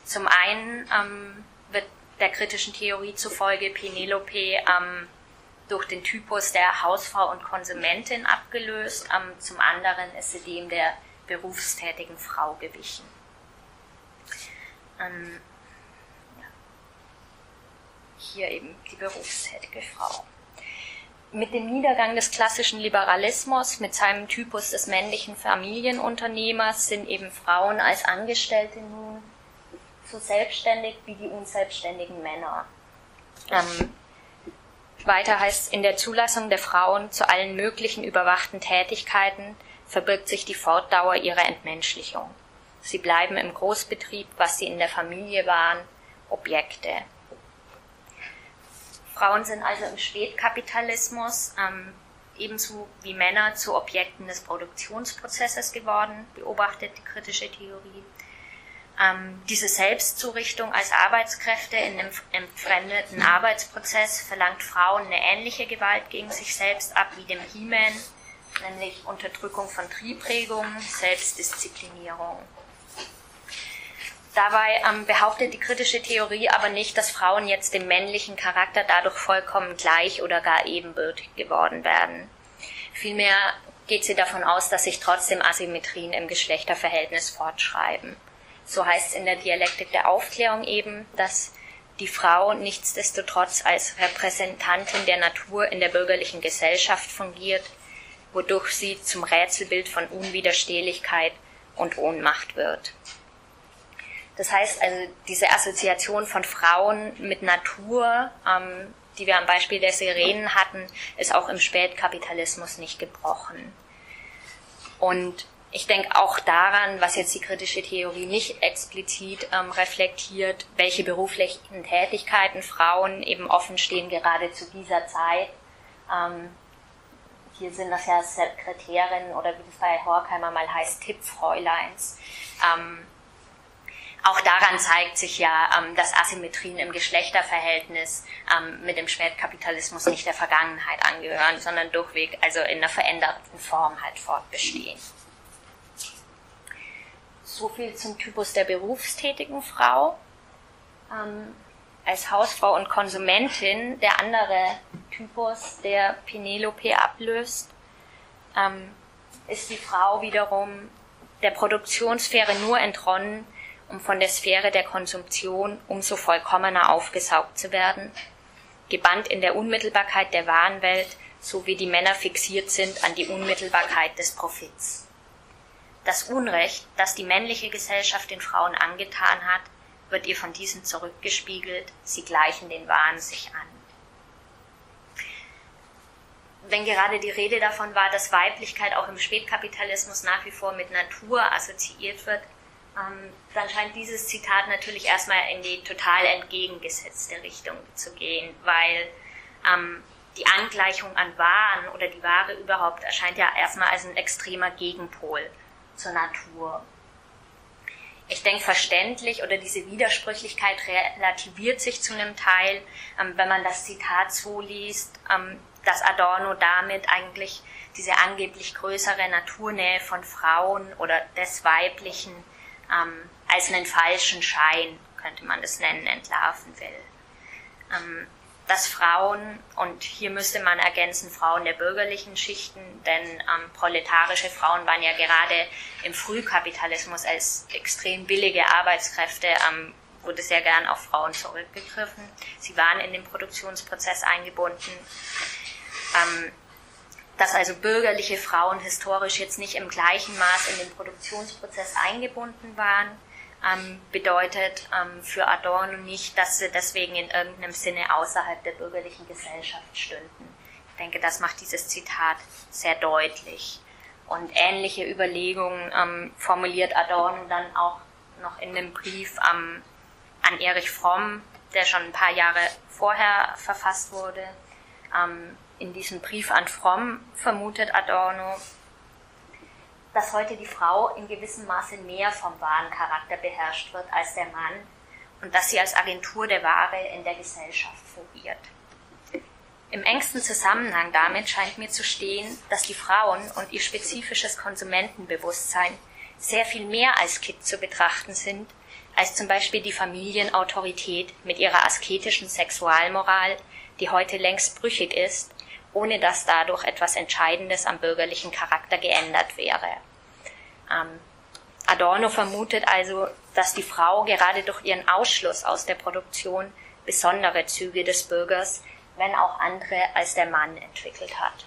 A: Zum einen ähm, wird der kritischen Theorie zufolge Penelope ähm, durch den Typus der Hausfrau und Konsumentin abgelöst, ähm, zum anderen ist sie dem der berufstätigen Frau gewichen. Hier eben die berufstätige Frau. Mit dem Niedergang des klassischen Liberalismus, mit seinem Typus des männlichen Familienunternehmers, sind eben Frauen als Angestellte nun so selbstständig wie die unselbstständigen Männer. Ähm, weiter heißt in der Zulassung der Frauen zu allen möglichen überwachten Tätigkeiten verbirgt sich die Fortdauer ihrer Entmenschlichung. Sie bleiben im Großbetrieb, was sie in der Familie waren, Objekte. Frauen sind also im Spätkapitalismus ähm, ebenso wie Männer zu Objekten des Produktionsprozesses geworden, beobachtet die kritische Theorie ähm, diese Selbstzurichtung als Arbeitskräfte in einem entfremdeten Arbeitsprozess verlangt Frauen eine ähnliche Gewalt gegen sich selbst ab wie dem He-Man, nämlich Unterdrückung von Triebregungen, Selbstdisziplinierung. Dabei ähm, behauptet die kritische Theorie aber nicht, dass Frauen jetzt dem männlichen Charakter dadurch vollkommen gleich oder gar ebenbürtig geworden werden. Vielmehr geht sie davon aus, dass sich trotzdem Asymmetrien im Geschlechterverhältnis fortschreiben. So heißt es in der Dialektik der Aufklärung eben, dass die Frau nichtsdestotrotz als Repräsentantin der Natur in der bürgerlichen Gesellschaft fungiert, wodurch sie zum Rätselbild von Unwiderstehlichkeit und Ohnmacht wird. Das heißt also, diese Assoziation von Frauen mit Natur, ähm, die wir am Beispiel der Sirenen hatten, ist auch im Spätkapitalismus nicht gebrochen. Und ich denke auch daran, was jetzt die kritische Theorie nicht explizit ähm, reflektiert, welche beruflichen Tätigkeiten Frauen eben offen stehen, gerade zu dieser Zeit. Ähm, hier sind das ja Sekretärinnen oder wie das bei Horkheimer mal heißt, Tippfräuleins. Ähm, auch daran zeigt sich ja, ähm, dass Asymmetrien im Geschlechterverhältnis ähm, mit dem Spätkapitalismus nicht der Vergangenheit angehören, sondern durchweg also in einer veränderten Form halt fortbestehen. So viel zum Typus der berufstätigen Frau. Ähm, als Hausfrau und Konsumentin der andere Typus, der Penelope ablöst, ist die Frau wiederum der Produktionssphäre nur entronnen, um von der Sphäre der Konsumption umso vollkommener aufgesaugt zu werden, gebannt in der Unmittelbarkeit der wahren Welt, so wie die Männer fixiert sind an die Unmittelbarkeit des Profits. Das Unrecht, das die männliche Gesellschaft den Frauen angetan hat, wird ihr von diesen zurückgespiegelt, sie gleichen den Wahn sich an. Wenn gerade die Rede davon war, dass Weiblichkeit auch im Spätkapitalismus nach wie vor mit Natur assoziiert wird, dann scheint dieses Zitat natürlich erstmal in die total entgegengesetzte Richtung zu gehen, weil ähm, die Angleichung an Waren oder die Ware überhaupt erscheint ja erstmal als ein extremer Gegenpol zur Natur. Ich denke, verständlich oder diese Widersprüchlichkeit relativiert sich zu einem Teil, ähm, wenn man das Zitat so liest, ähm, dass Adorno damit eigentlich diese angeblich größere Naturnähe von Frauen oder des Weiblichen ähm, als einen falschen Schein, könnte man das nennen, entlarven will. Ähm, dass Frauen, und hier müsste man ergänzen, Frauen der bürgerlichen Schichten, denn ähm, proletarische Frauen waren ja gerade im Frühkapitalismus als extrem billige Arbeitskräfte, ähm, wurde sehr gern auf Frauen zurückgegriffen. Sie waren in den Produktionsprozess eingebunden. Ähm, dass also bürgerliche Frauen historisch jetzt nicht im gleichen Maß in den Produktionsprozess eingebunden waren, ähm, bedeutet ähm, für Adorno nicht, dass sie deswegen in irgendeinem Sinne außerhalb der bürgerlichen Gesellschaft stünden. Ich denke, das macht dieses Zitat sehr deutlich. Und ähnliche Überlegungen ähm, formuliert Adorno dann auch noch in einem Brief an Erich Fromm, der schon ein paar Jahre vorher verfasst wurde. Ähm, in diesem Brief an Fromm vermutet Adorno, dass heute die Frau in gewissem Maße mehr vom wahren Charakter beherrscht wird als der Mann und dass sie als Agentur der Ware in der Gesellschaft fungiert. Im engsten Zusammenhang damit scheint mir zu stehen, dass die Frauen und ihr spezifisches Konsumentenbewusstsein sehr viel mehr als Kit zu betrachten sind, als zum Beispiel die Familienautorität mit ihrer asketischen Sexualmoral, die heute längst brüchig ist, ohne dass dadurch etwas Entscheidendes am bürgerlichen Charakter geändert wäre. Ähm, Adorno vermutet also, dass die Frau gerade durch ihren Ausschluss aus der Produktion besondere Züge des Bürgers, wenn auch andere als der Mann entwickelt hat.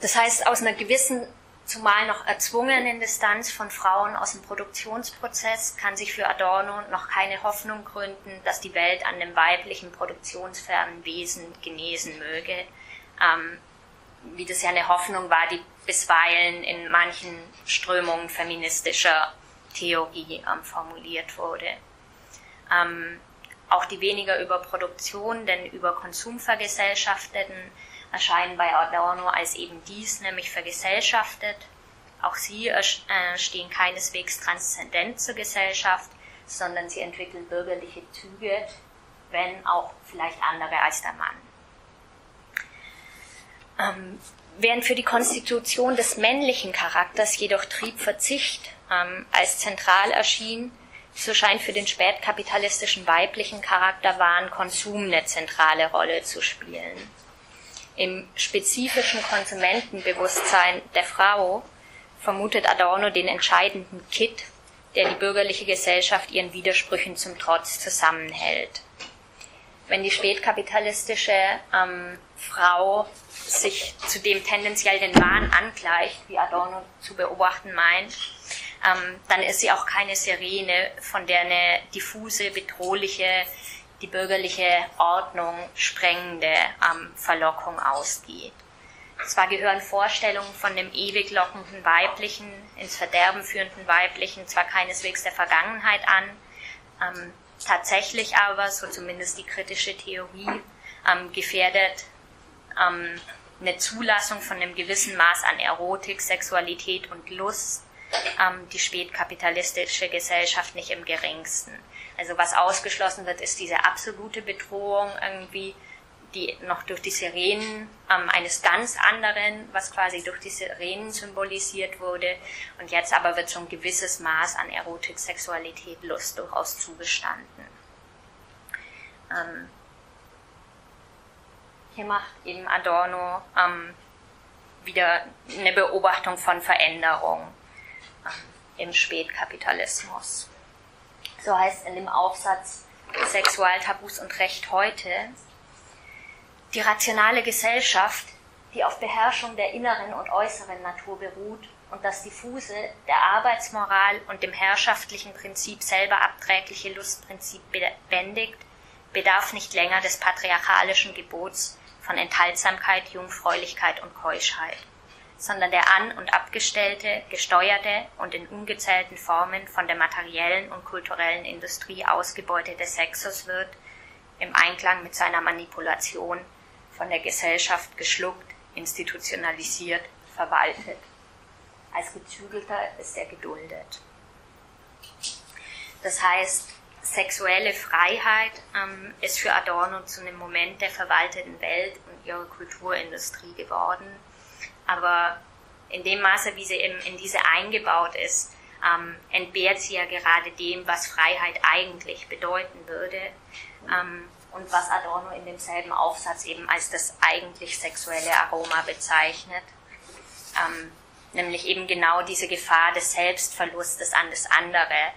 A: Das heißt, aus einer gewissen, zumal noch erzwungenen Distanz von Frauen aus dem Produktionsprozess kann sich für Adorno noch keine Hoffnung gründen, dass die Welt an dem weiblichen produktionsfernen Wesen genesen möge, ähm, wie das ja eine Hoffnung war, die bisweilen in manchen Strömungen feministischer Theorie ähm, formuliert wurde. Ähm, auch die weniger über Produktion, denn über Konsum vergesellschafteten erscheinen bei Adorno als eben dies, nämlich vergesellschaftet. Auch sie äh, stehen keineswegs transzendent zur Gesellschaft, sondern sie entwickeln bürgerliche Züge, wenn auch vielleicht andere als der Mann. Ähm, während für die Konstitution des männlichen Charakters jedoch Triebverzicht ähm, als zentral erschien, so scheint für den spätkapitalistischen weiblichen Charakter Wahn Konsum eine zentrale Rolle zu spielen. Im spezifischen Konsumentenbewusstsein der Frau vermutet Adorno den entscheidenden Kit, der die bürgerliche Gesellschaft ihren Widersprüchen zum Trotz zusammenhält. Wenn die spätkapitalistische ähm, Frau sich zu dem tendenziell den Wahn angleicht, wie Adorno zu beobachten meint, ähm, dann ist sie auch keine Sirene, von der eine diffuse, bedrohliche, die bürgerliche Ordnung sprengende ähm, Verlockung ausgeht. Zwar gehören Vorstellungen von dem ewig lockenden Weiblichen, ins Verderben führenden Weiblichen zwar keineswegs der Vergangenheit an, ähm, tatsächlich aber, so zumindest die kritische Theorie, ähm, gefährdet ähm, eine Zulassung von einem gewissen Maß an Erotik, Sexualität und Lust ähm, die spätkapitalistische Gesellschaft nicht im geringsten. Also was ausgeschlossen wird, ist diese absolute Bedrohung irgendwie, die noch durch die Sirenen ähm, eines ganz anderen, was quasi durch die Sirenen symbolisiert wurde. Und jetzt aber wird so ein gewisses Maß an Erotik, Sexualität, Lust durchaus zugestanden. Ähm, hier macht eben Adorno ähm, wieder eine Beobachtung von Veränderung ähm, im Spätkapitalismus. So heißt in dem Aufsatz Sexualtabus und Recht heute, die rationale Gesellschaft, die auf Beherrschung der inneren und äußeren Natur beruht, und das diffuse, der Arbeitsmoral und dem herrschaftlichen Prinzip selber abträgliche Lustprinzip bändigt, bedarf nicht länger des patriarchalischen Gebots von Enthaltsamkeit, Jungfräulichkeit und Keuschheit, sondern der an- und abgestellte, gesteuerte und in ungezählten Formen von der materiellen und kulturellen Industrie ausgebeutete Sexus wird, im Einklang mit seiner Manipulation, von der Gesellschaft geschluckt, institutionalisiert, verwaltet. Als Gezügelter ist er geduldet. Das heißt, sexuelle Freiheit ähm, ist für Adorno zu einem Moment der verwalteten Welt und ihrer Kulturindustrie geworden. Aber in dem Maße, wie sie eben in diese eingebaut ist, ähm, entbehrt sie ja gerade dem, was Freiheit eigentlich bedeuten würde ähm, und was Adorno in demselben Aufsatz eben als das eigentlich sexuelle Aroma bezeichnet. Ähm, nämlich eben genau diese Gefahr des Selbstverlustes an das andere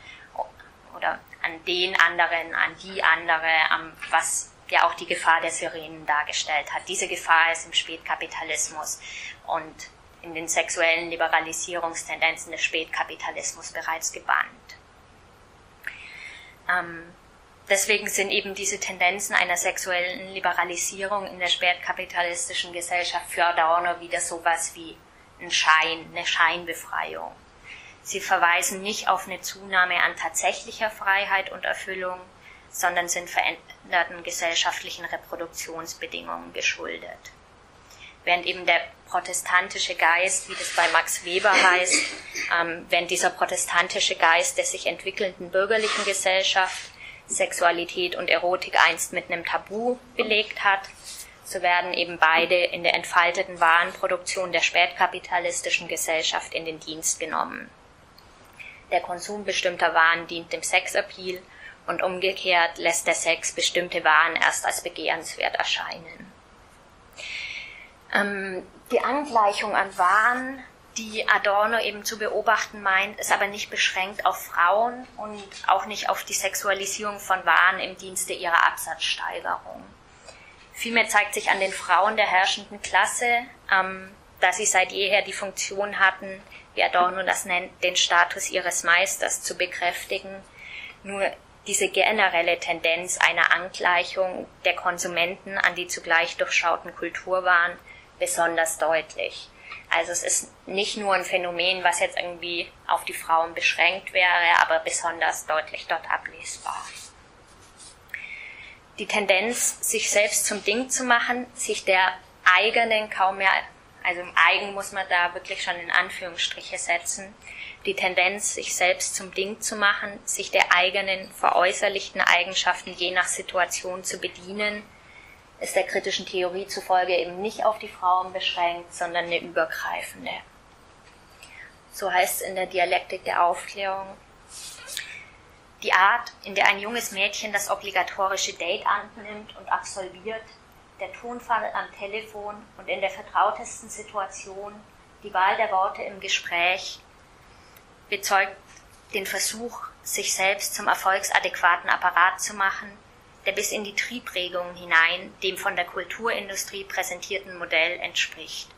A: oder an den anderen, an die andere, was ja auch die Gefahr der Sirenen dargestellt hat. Diese Gefahr ist im Spätkapitalismus und in den sexuellen Liberalisierungstendenzen des Spätkapitalismus bereits gebannt. Ähm, deswegen sind eben diese Tendenzen einer sexuellen Liberalisierung in der spätkapitalistischen Gesellschaft für Adorno wieder sowas wie ein Schein, eine Scheinbefreiung. Sie verweisen nicht auf eine Zunahme an tatsächlicher Freiheit und Erfüllung, sondern sind veränderten gesellschaftlichen Reproduktionsbedingungen geschuldet. Während eben der protestantische Geist, wie das bei Max Weber heißt, ähm, während dieser protestantische Geist der sich entwickelnden bürgerlichen Gesellschaft Sexualität und Erotik einst mit einem Tabu belegt hat, so werden eben beide in der entfalteten Warenproduktion der spätkapitalistischen Gesellschaft in den Dienst genommen. Der Konsum bestimmter Waren dient dem Sexappeal und umgekehrt lässt der Sex bestimmte Waren erst als begehrenswert erscheinen. Ähm, die Angleichung an Waren, die Adorno eben zu beobachten meint, ist aber nicht beschränkt auf Frauen und auch nicht auf die Sexualisierung von Waren im Dienste ihrer Absatzsteigerung. Vielmehr zeigt sich an den Frauen der herrschenden Klasse, ähm, dass sie seit jeher die Funktion hatten, wie Adorno das nennt, den Status ihres Meisters zu bekräftigen. Nur diese generelle Tendenz einer Angleichung der Konsumenten an die zugleich durchschauten Kulturwaren besonders deutlich. Also es ist nicht nur ein Phänomen, was jetzt irgendwie auf die Frauen beschränkt wäre, aber besonders deutlich dort ablesbar. Die Tendenz, sich selbst zum Ding zu machen, sich der eigenen kaum mehr also im Eigen muss man da wirklich schon in Anführungsstriche setzen, die Tendenz, sich selbst zum Ding zu machen, sich der eigenen veräußerlichten Eigenschaften je nach Situation zu bedienen, ist der kritischen Theorie zufolge eben nicht auf die Frauen beschränkt, sondern eine übergreifende. So heißt es in der Dialektik der Aufklärung. Die Art, in der ein junges Mädchen das obligatorische Date annimmt und absolviert, der Tonfall am Telefon und in der vertrautesten Situation, die Wahl der Worte im Gespräch, bezeugt den Versuch, sich selbst zum erfolgsadäquaten Apparat zu machen, der bis in die Triebregungen hinein dem von der Kulturindustrie präsentierten Modell entspricht.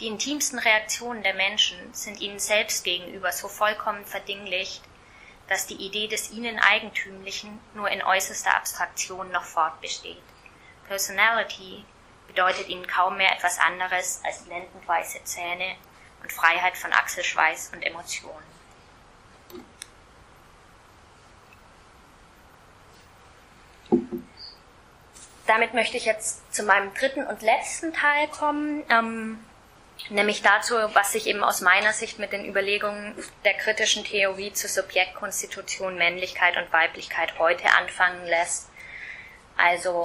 A: Die intimsten Reaktionen der Menschen sind ihnen selbst gegenüber so vollkommen verdinglicht, dass die Idee des ihnen Eigentümlichen nur in äußerster Abstraktion noch fortbesteht. Personality bedeutet ihnen kaum mehr etwas anderes als blendend weiße Zähne und Freiheit von Achselschweiß und Emotionen. Damit möchte ich jetzt zu meinem dritten und letzten Teil kommen, ähm, nämlich dazu, was sich eben aus meiner Sicht mit den Überlegungen der kritischen Theorie zur Subjektkonstitution Männlichkeit und Weiblichkeit heute anfangen lässt also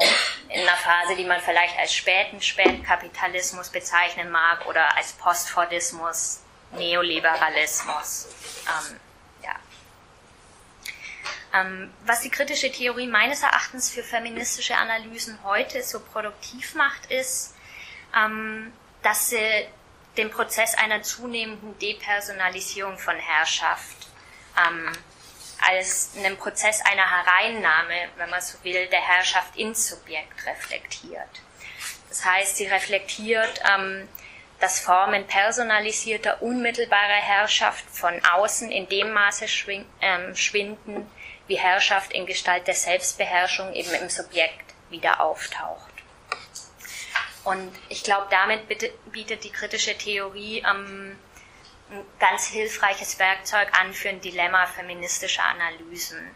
A: in einer Phase, die man vielleicht als späten Spätkapitalismus bezeichnen mag oder als Postfordismus, Neoliberalismus. Ähm, was die kritische Theorie meines Erachtens für feministische Analysen heute so produktiv macht, ist, ähm, dass sie den Prozess einer zunehmenden Depersonalisierung von Herrschaft ähm, als einen Prozess einer Hereinnahme, wenn man so will, der Herrschaft ins Subjekt reflektiert. Das heißt, sie reflektiert, ähm, dass Formen personalisierter, unmittelbarer Herrschaft von außen in dem Maße ähm, schwinden, wie Herrschaft in Gestalt der Selbstbeherrschung eben im Subjekt wieder auftaucht. Und ich glaube, damit bietet die kritische Theorie ähm, ein ganz hilfreiches Werkzeug an für ein Dilemma feministischer Analysen.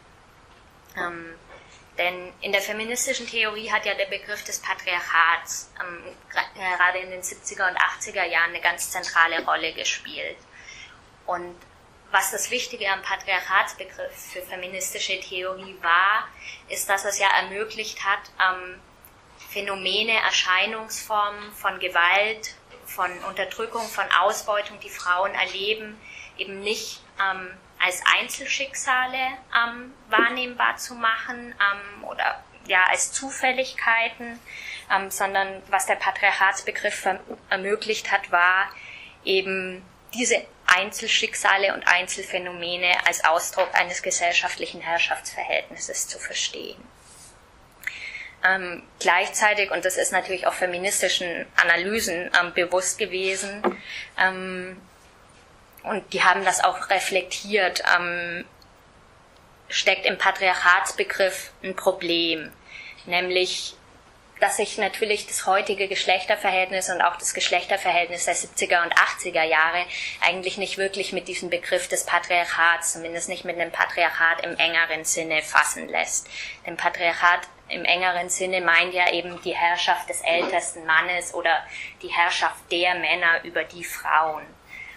A: Ähm, denn in der feministischen Theorie hat ja der Begriff des Patriarchats ähm, gerade in den 70er und 80er Jahren eine ganz zentrale Rolle gespielt. Und was das Wichtige am Patriarchatsbegriff für feministische Theorie war, ist, dass es ja ermöglicht hat, ähm, Phänomene, Erscheinungsformen von Gewalt, von Unterdrückung, von Ausbeutung, die Frauen erleben, eben nicht ähm, als Einzelschicksale ähm, wahrnehmbar zu machen ähm, oder ja als Zufälligkeiten, ähm, sondern was der Patriarchatsbegriff ermöglicht hat, war eben diese Einzelschicksale und Einzelfänomene als Ausdruck eines gesellschaftlichen Herrschaftsverhältnisses zu verstehen. Ähm, gleichzeitig, und das ist natürlich auch feministischen Analysen ähm, bewusst gewesen, ähm, und die haben das auch reflektiert, ähm, steckt im Patriarchatsbegriff ein Problem, nämlich dass sich natürlich das heutige Geschlechterverhältnis und auch das Geschlechterverhältnis der 70er und 80er Jahre eigentlich nicht wirklich mit diesem Begriff des Patriarchats, zumindest nicht mit einem Patriarchat im engeren Sinne fassen lässt. Denn Patriarchat im engeren Sinne meint ja eben die Herrschaft des ältesten Mannes oder die Herrschaft der Männer über die Frauen.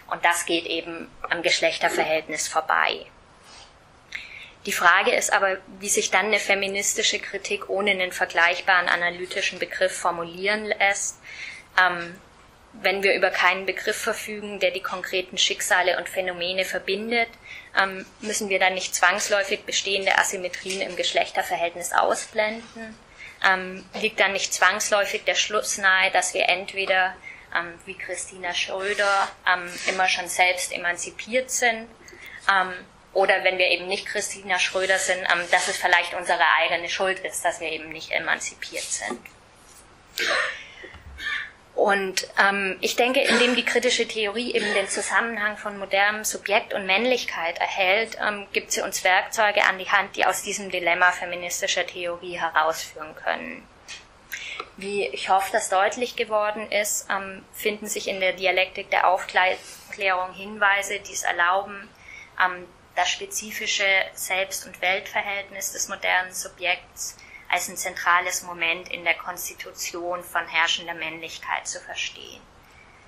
A: Und das geht eben am Geschlechterverhältnis vorbei. Die Frage ist aber, wie sich dann eine feministische Kritik ohne einen vergleichbaren analytischen Begriff formulieren lässt, ähm, wenn wir über keinen Begriff verfügen, der die konkreten Schicksale und Phänomene verbindet, ähm, müssen wir dann nicht zwangsläufig bestehende Asymmetrien im Geschlechterverhältnis ausblenden. Ähm, liegt dann nicht zwangsläufig der Schluss nahe, dass wir entweder ähm, wie Christina Schröder ähm, immer schon selbst emanzipiert sind. Oder wenn wir eben nicht Christina Schröder sind, ähm, dass es vielleicht unsere eigene Schuld ist, dass wir eben nicht emanzipiert sind. Und ähm, ich denke, indem die kritische Theorie eben den Zusammenhang von modernem Subjekt und Männlichkeit erhält, ähm, gibt sie uns Werkzeuge an die Hand, die aus diesem Dilemma feministischer Theorie herausführen können. Wie ich hoffe, dass deutlich geworden ist, ähm, finden sich in der Dialektik der Aufklärung Hinweise, die es erlauben, ähm, das spezifische Selbst- und Weltverhältnis des modernen Subjekts als ein zentrales Moment in der Konstitution von herrschender Männlichkeit zu verstehen.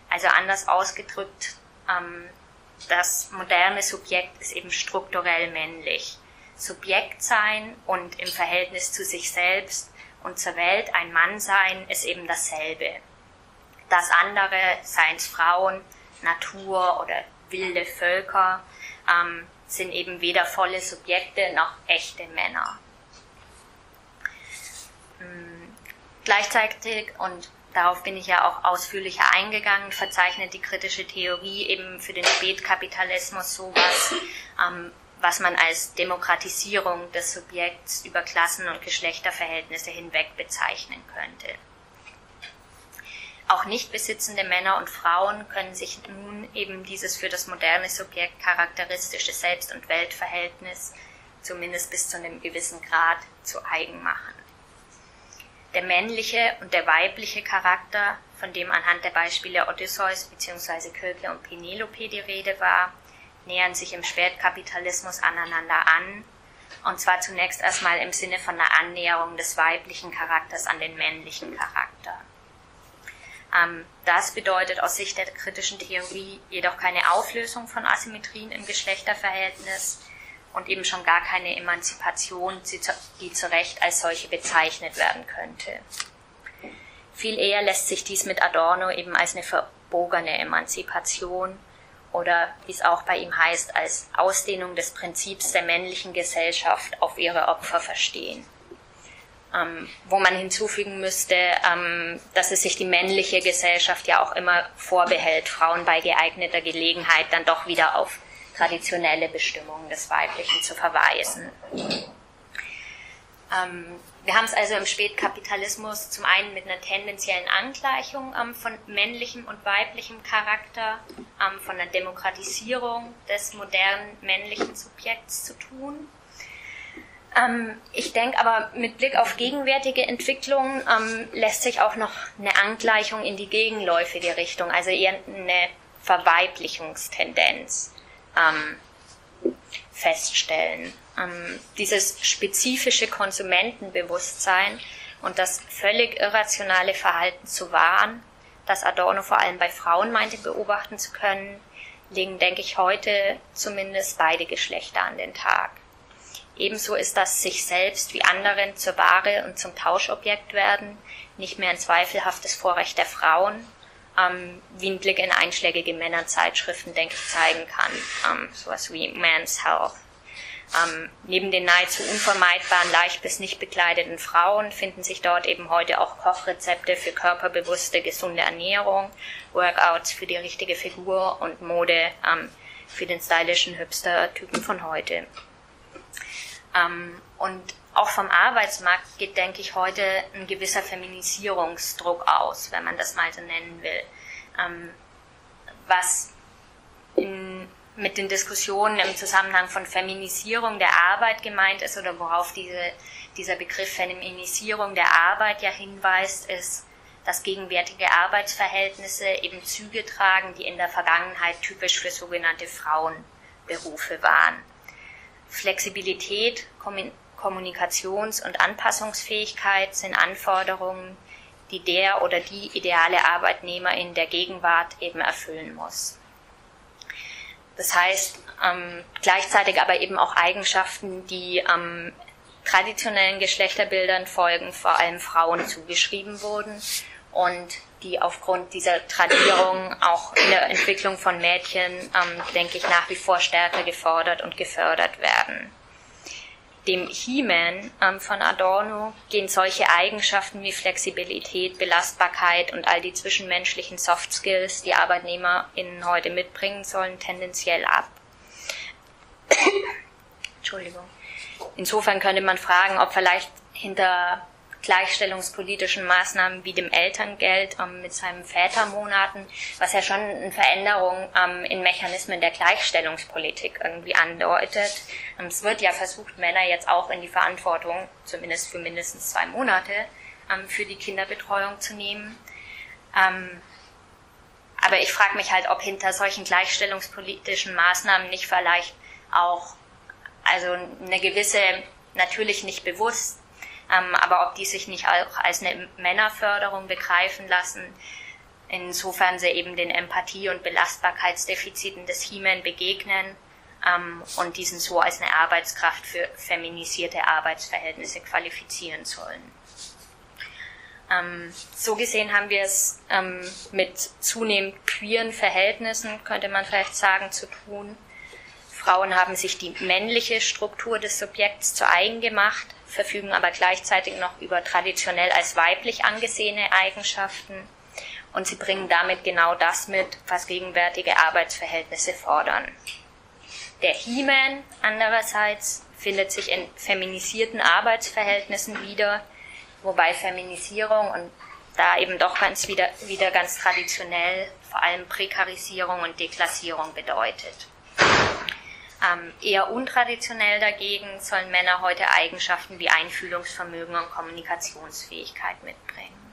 A: Also anders ausgedrückt, ähm, das moderne Subjekt ist eben strukturell männlich. Subjekt sein und im Verhältnis zu sich selbst und zur Welt ein Mann sein ist eben dasselbe. Das andere, seien es Frauen, Natur oder wilde Völker, ähm, sind eben weder volle Subjekte noch echte Männer. Hm, gleichzeitig, und darauf bin ich ja auch ausführlicher eingegangen, verzeichnet die kritische Theorie eben für den Spätkapitalismus sowas, ähm, was man als Demokratisierung des Subjekts über Klassen- und Geschlechterverhältnisse hinweg bezeichnen könnte. Auch nicht besitzende Männer und Frauen können sich nun eben dieses für das moderne Subjekt charakteristische Selbst- und Weltverhältnis zumindest bis zu einem gewissen Grad zu eigen machen. Der männliche und der weibliche Charakter, von dem anhand der Beispiele Odysseus bzw. Kirke und Penelope die Rede war, nähern sich im Spätkapitalismus aneinander an, und zwar zunächst erstmal im Sinne von einer Annäherung des weiblichen Charakters an den männlichen Charakter. Ähm, das bedeutet aus Sicht der kritischen Theorie jedoch keine Auflösung von Asymmetrien im Geschlechterverhältnis und eben schon gar keine Emanzipation, die zu Recht als solche bezeichnet werden könnte. Viel eher lässt sich dies mit Adorno eben als eine verbogene Emanzipation oder wie es auch bei ihm heißt, als Ausdehnung des Prinzips der männlichen Gesellschaft auf ihre Opfer verstehen ähm, wo man hinzufügen müsste, ähm, dass es sich die männliche Gesellschaft ja auch immer vorbehält, Frauen bei geeigneter Gelegenheit dann doch wieder auf traditionelle Bestimmungen des Weiblichen zu verweisen. Ähm, wir haben es also im Spätkapitalismus zum einen mit einer tendenziellen Angleichung ähm, von männlichem und weiblichem Charakter, ähm, von einer Demokratisierung des modernen männlichen Subjekts zu tun. Ähm, ich denke aber mit Blick auf gegenwärtige Entwicklungen ähm, lässt sich auch noch eine Angleichung in die gegenläufige Richtung, also eher eine Verweiblichungstendenz ähm, feststellen ähm, dieses spezifische Konsumentenbewusstsein und das völlig irrationale Verhalten zu wahren, das Adorno vor allem bei Frauen meinte beobachten zu können, legen, denke ich, heute zumindest beide Geschlechter an den Tag. Ebenso ist das sich selbst wie anderen zur Ware und zum Tauschobjekt werden nicht mehr ein zweifelhaftes Vorrecht der Frauen, ähm, wie ein Blick in einschlägige Männerzeitschriften, denke ich, zeigen kann. Ähm, sowas wie Man's Health. Ähm, neben den nahezu unvermeidbaren, leicht bis nicht bekleideten Frauen finden sich dort eben heute auch Kochrezepte für körperbewusste, gesunde Ernährung, Workouts für die richtige Figur und Mode ähm, für den stylischen Hipster-Typen von heute. Ähm, und auch vom Arbeitsmarkt geht, denke ich, heute ein gewisser Feminisierungsdruck aus, wenn man das mal so nennen will. Ähm, was in mit den Diskussionen im Zusammenhang von Feminisierung der Arbeit gemeint ist oder worauf diese, dieser Begriff Feminisierung der Arbeit ja hinweist, ist, dass gegenwärtige Arbeitsverhältnisse eben Züge tragen, die in der Vergangenheit typisch für sogenannte Frauenberufe waren. Flexibilität, Kommunikations- und Anpassungsfähigkeit sind Anforderungen, die der oder die ideale Arbeitnehmer in der Gegenwart eben erfüllen muss. Das heißt, ähm, gleichzeitig aber eben auch Eigenschaften, die ähm, traditionellen Geschlechterbildern folgen, vor allem Frauen zugeschrieben wurden und die aufgrund dieser Tradierung auch in der Entwicklung von Mädchen, ähm, denke ich, nach wie vor stärker gefordert und gefördert werden dem He-Man ähm, von Adorno gehen solche Eigenschaften wie Flexibilität, Belastbarkeit und all die zwischenmenschlichen Soft Skills, die ArbeitnehmerInnen heute mitbringen sollen, tendenziell ab. Entschuldigung. Insofern könnte man fragen, ob vielleicht hinter gleichstellungspolitischen Maßnahmen wie dem Elterngeld ähm, mit seinen Vätermonaten, was ja schon eine Veränderung ähm, in Mechanismen der Gleichstellungspolitik irgendwie andeutet. Ähm, es wird ja versucht, Männer jetzt auch in die Verantwortung, zumindest für mindestens zwei Monate, ähm, für die Kinderbetreuung zu nehmen. Ähm, aber ich frage mich halt, ob hinter solchen gleichstellungspolitischen Maßnahmen nicht vielleicht auch also eine gewisse, natürlich nicht bewusst, ähm, aber ob die sich nicht auch als eine Männerförderung begreifen lassen, insofern sie eben den Empathie- und Belastbarkeitsdefiziten des He-Man begegnen ähm, und diesen so als eine Arbeitskraft für feminisierte Arbeitsverhältnisse qualifizieren sollen. Ähm, so gesehen haben wir es ähm, mit zunehmend queeren Verhältnissen, könnte man vielleicht sagen, zu tun. Frauen haben sich die männliche Struktur des Subjekts zu eigen gemacht, verfügen aber gleichzeitig noch über traditionell als weiblich angesehene Eigenschaften und sie bringen damit genau das mit, was gegenwärtige Arbeitsverhältnisse fordern. Der He-Man andererseits findet sich in feminisierten Arbeitsverhältnissen wieder, wobei Feminisierung und da eben doch ganz wieder, wieder ganz traditionell vor allem Prekarisierung und Deklassierung bedeutet. Ähm, eher untraditionell dagegen sollen Männer heute Eigenschaften wie Einfühlungsvermögen und Kommunikationsfähigkeit mitbringen.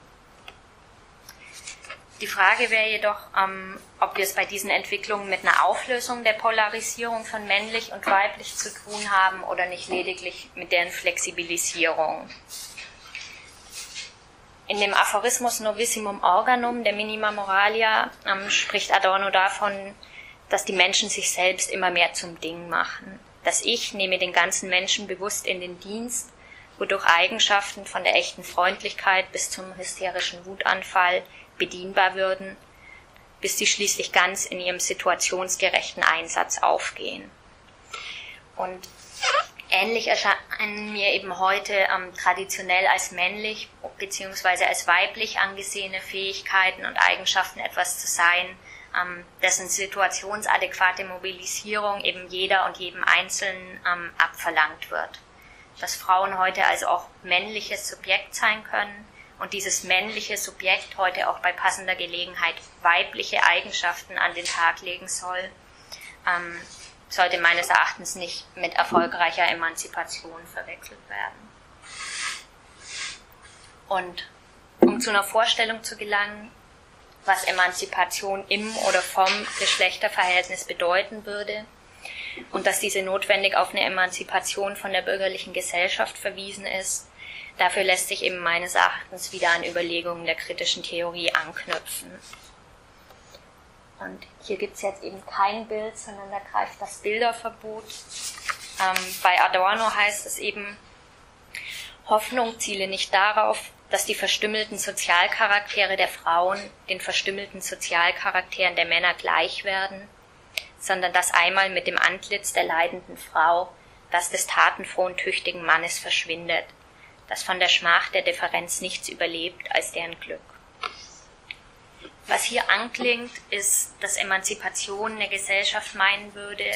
A: Die Frage wäre jedoch, ähm, ob wir es bei diesen Entwicklungen mit einer Auflösung der Polarisierung von männlich und weiblich zu tun haben oder nicht lediglich mit deren Flexibilisierung. In dem Aphorismus Novissimum Organum der Minima Moralia ähm, spricht Adorno davon, dass die Menschen sich selbst immer mehr zum Ding machen. Das Ich nehme den ganzen Menschen bewusst in den Dienst, wodurch Eigenschaften von der echten Freundlichkeit bis zum hysterischen Wutanfall bedienbar würden, bis sie schließlich ganz in ihrem situationsgerechten Einsatz aufgehen. Und ähnlich erscheinen mir eben heute ähm, traditionell als männlich bzw. als weiblich angesehene Fähigkeiten und Eigenschaften etwas zu sein, ähm, dessen situationsadäquate Mobilisierung eben jeder und jedem Einzelnen ähm, abverlangt wird. dass Frauen heute also auch männliches Subjekt sein können und dieses männliche Subjekt heute auch bei passender Gelegenheit weibliche Eigenschaften an den Tag legen soll, ähm, sollte meines Erachtens nicht mit erfolgreicher Emanzipation verwechselt werden. Und um zu einer Vorstellung zu gelangen, was Emanzipation im oder vom Geschlechterverhältnis bedeuten würde und dass diese notwendig auf eine Emanzipation von der bürgerlichen Gesellschaft verwiesen ist, dafür lässt sich eben meines Erachtens wieder an Überlegungen der kritischen Theorie anknüpfen. Und hier gibt es jetzt eben kein Bild, sondern da greift das Bilderverbot. Ähm, bei Adorno heißt es eben, Hoffnung ziele nicht darauf, dass die verstümmelten Sozialcharaktere der Frauen den verstümmelten Sozialcharakteren der Männer gleich werden, sondern dass einmal mit dem Antlitz der leidenden Frau das des tatenfrohen tüchtigen Mannes verschwindet, das von der Schmach der Differenz nichts überlebt als deren Glück. Was hier anklingt, ist, dass Emanzipation eine Gesellschaft meinen würde,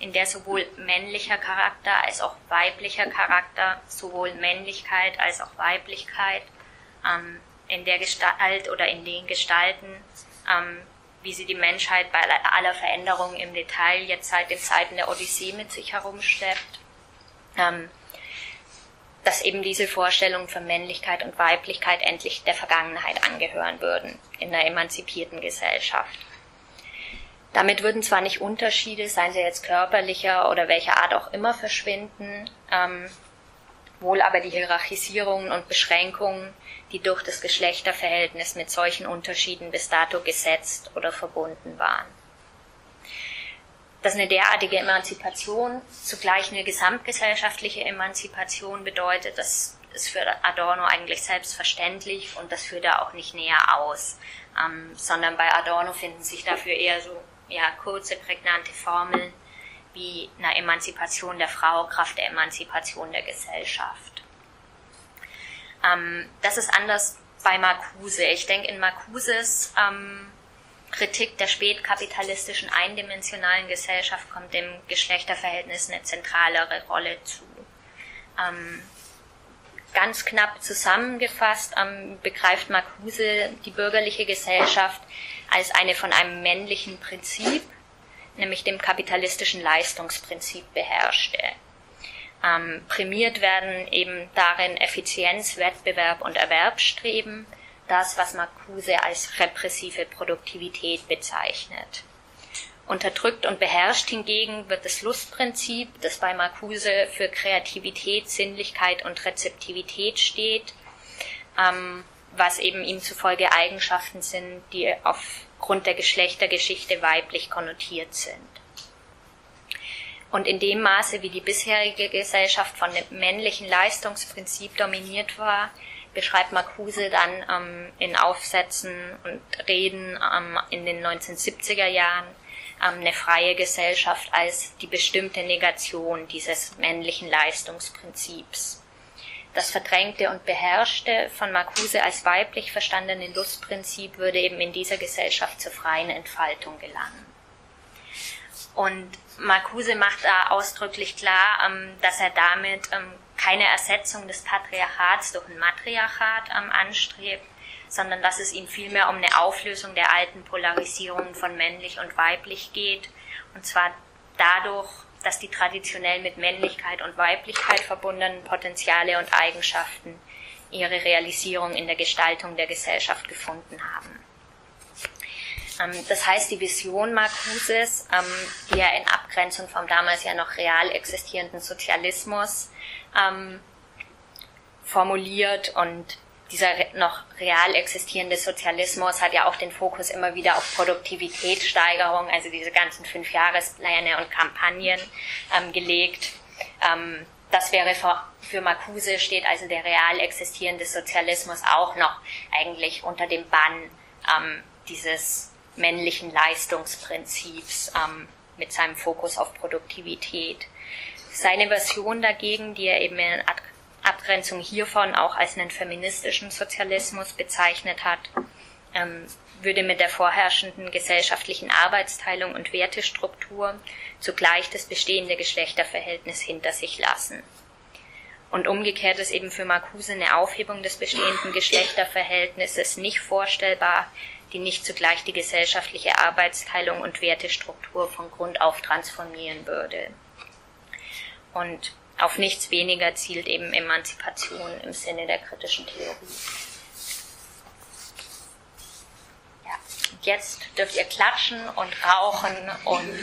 A: in der sowohl männlicher Charakter als auch weiblicher Charakter, sowohl Männlichkeit als auch Weiblichkeit ähm, in der Gestalt oder in den Gestalten, ähm, wie sie die Menschheit bei aller Veränderung im Detail jetzt seit den Zeiten der Odyssee mit sich herumschleppt, ähm, dass eben diese Vorstellungen von Männlichkeit und Weiblichkeit endlich der Vergangenheit angehören würden in einer emanzipierten Gesellschaft. Damit würden zwar nicht Unterschiede, seien sie jetzt körperlicher oder welcher Art auch immer, verschwinden, ähm, wohl aber die Hierarchisierungen und Beschränkungen, die durch das Geschlechterverhältnis mit solchen Unterschieden bis dato gesetzt oder verbunden waren. Dass eine derartige Emanzipation zugleich eine gesamtgesellschaftliche Emanzipation bedeutet, das ist für Adorno eigentlich selbstverständlich und das führt er auch nicht näher aus, ähm, sondern bei Adorno finden sich dafür eher so ja, kurze, prägnante Formeln wie einer Emanzipation der Frau, Kraft der Emanzipation der Gesellschaft. Ähm, das ist anders bei Marcuse. Ich denke, in Marcuses ähm, Kritik der spätkapitalistischen eindimensionalen Gesellschaft kommt dem Geschlechterverhältnis eine zentralere Rolle zu. Ähm, ganz knapp zusammengefasst ähm, begreift Marcuse die bürgerliche Gesellschaft als eine von einem männlichen Prinzip, nämlich dem kapitalistischen Leistungsprinzip beherrschte. Ähm, prämiert werden eben darin Effizienz, Wettbewerb und Erwerbsstreben, das, was Marcuse als repressive Produktivität bezeichnet. Unterdrückt und beherrscht hingegen wird das Lustprinzip, das bei Marcuse für Kreativität, Sinnlichkeit und Rezeptivität steht, ähm, was eben ihm zufolge Eigenschaften sind, die aufgrund der Geschlechtergeschichte weiblich konnotiert sind. Und in dem Maße, wie die bisherige Gesellschaft von dem männlichen Leistungsprinzip dominiert war, beschreibt Marcuse dann ähm, in Aufsätzen und Reden ähm, in den 1970er Jahren ähm, eine freie Gesellschaft als die bestimmte Negation dieses männlichen Leistungsprinzips. Das verdrängte und beherrschte von Marcuse als weiblich verstandene Lustprinzip würde eben in dieser Gesellschaft zur freien Entfaltung gelangen. Und Marcuse macht da ausdrücklich klar, ähm, dass er damit ähm, keine Ersetzung des Patriarchats durch ein Matriarchat ähm, anstrebt, sondern dass es ihm vielmehr um eine Auflösung der alten Polarisierungen von männlich und weiblich geht, und zwar dadurch, dass die traditionell mit Männlichkeit und Weiblichkeit verbundenen Potenziale und Eigenschaften ihre Realisierung in der Gestaltung der Gesellschaft gefunden haben. Ähm, das heißt, die Vision Marcuses, ähm, die er in Abgrenzung vom damals ja noch real existierenden Sozialismus ähm, formuliert und dieser noch real existierende Sozialismus hat ja auch den Fokus immer wieder auf Produktivitätssteigerung, also diese ganzen fünf Jahrespläne und Kampagnen ähm, gelegt. Ähm, das wäre für, für Marcuse steht also der real existierende Sozialismus auch noch eigentlich unter dem Bann ähm, dieses männlichen Leistungsprinzips ähm, mit seinem Fokus auf Produktivität. Seine Version dagegen, die er eben in Abgrenzung hiervon auch als einen feministischen Sozialismus bezeichnet hat, ähm, würde mit der vorherrschenden gesellschaftlichen Arbeitsteilung und Wertestruktur zugleich das bestehende Geschlechterverhältnis hinter sich lassen. Und umgekehrt ist eben für Marcuse eine Aufhebung des bestehenden Geschlechterverhältnisses nicht vorstellbar, die nicht zugleich die gesellschaftliche Arbeitsteilung und Wertestruktur von Grund auf transformieren würde. Und auf nichts weniger zielt eben Emanzipation im Sinne der kritischen Theorie. Ja, jetzt dürft ihr klatschen und rauchen und.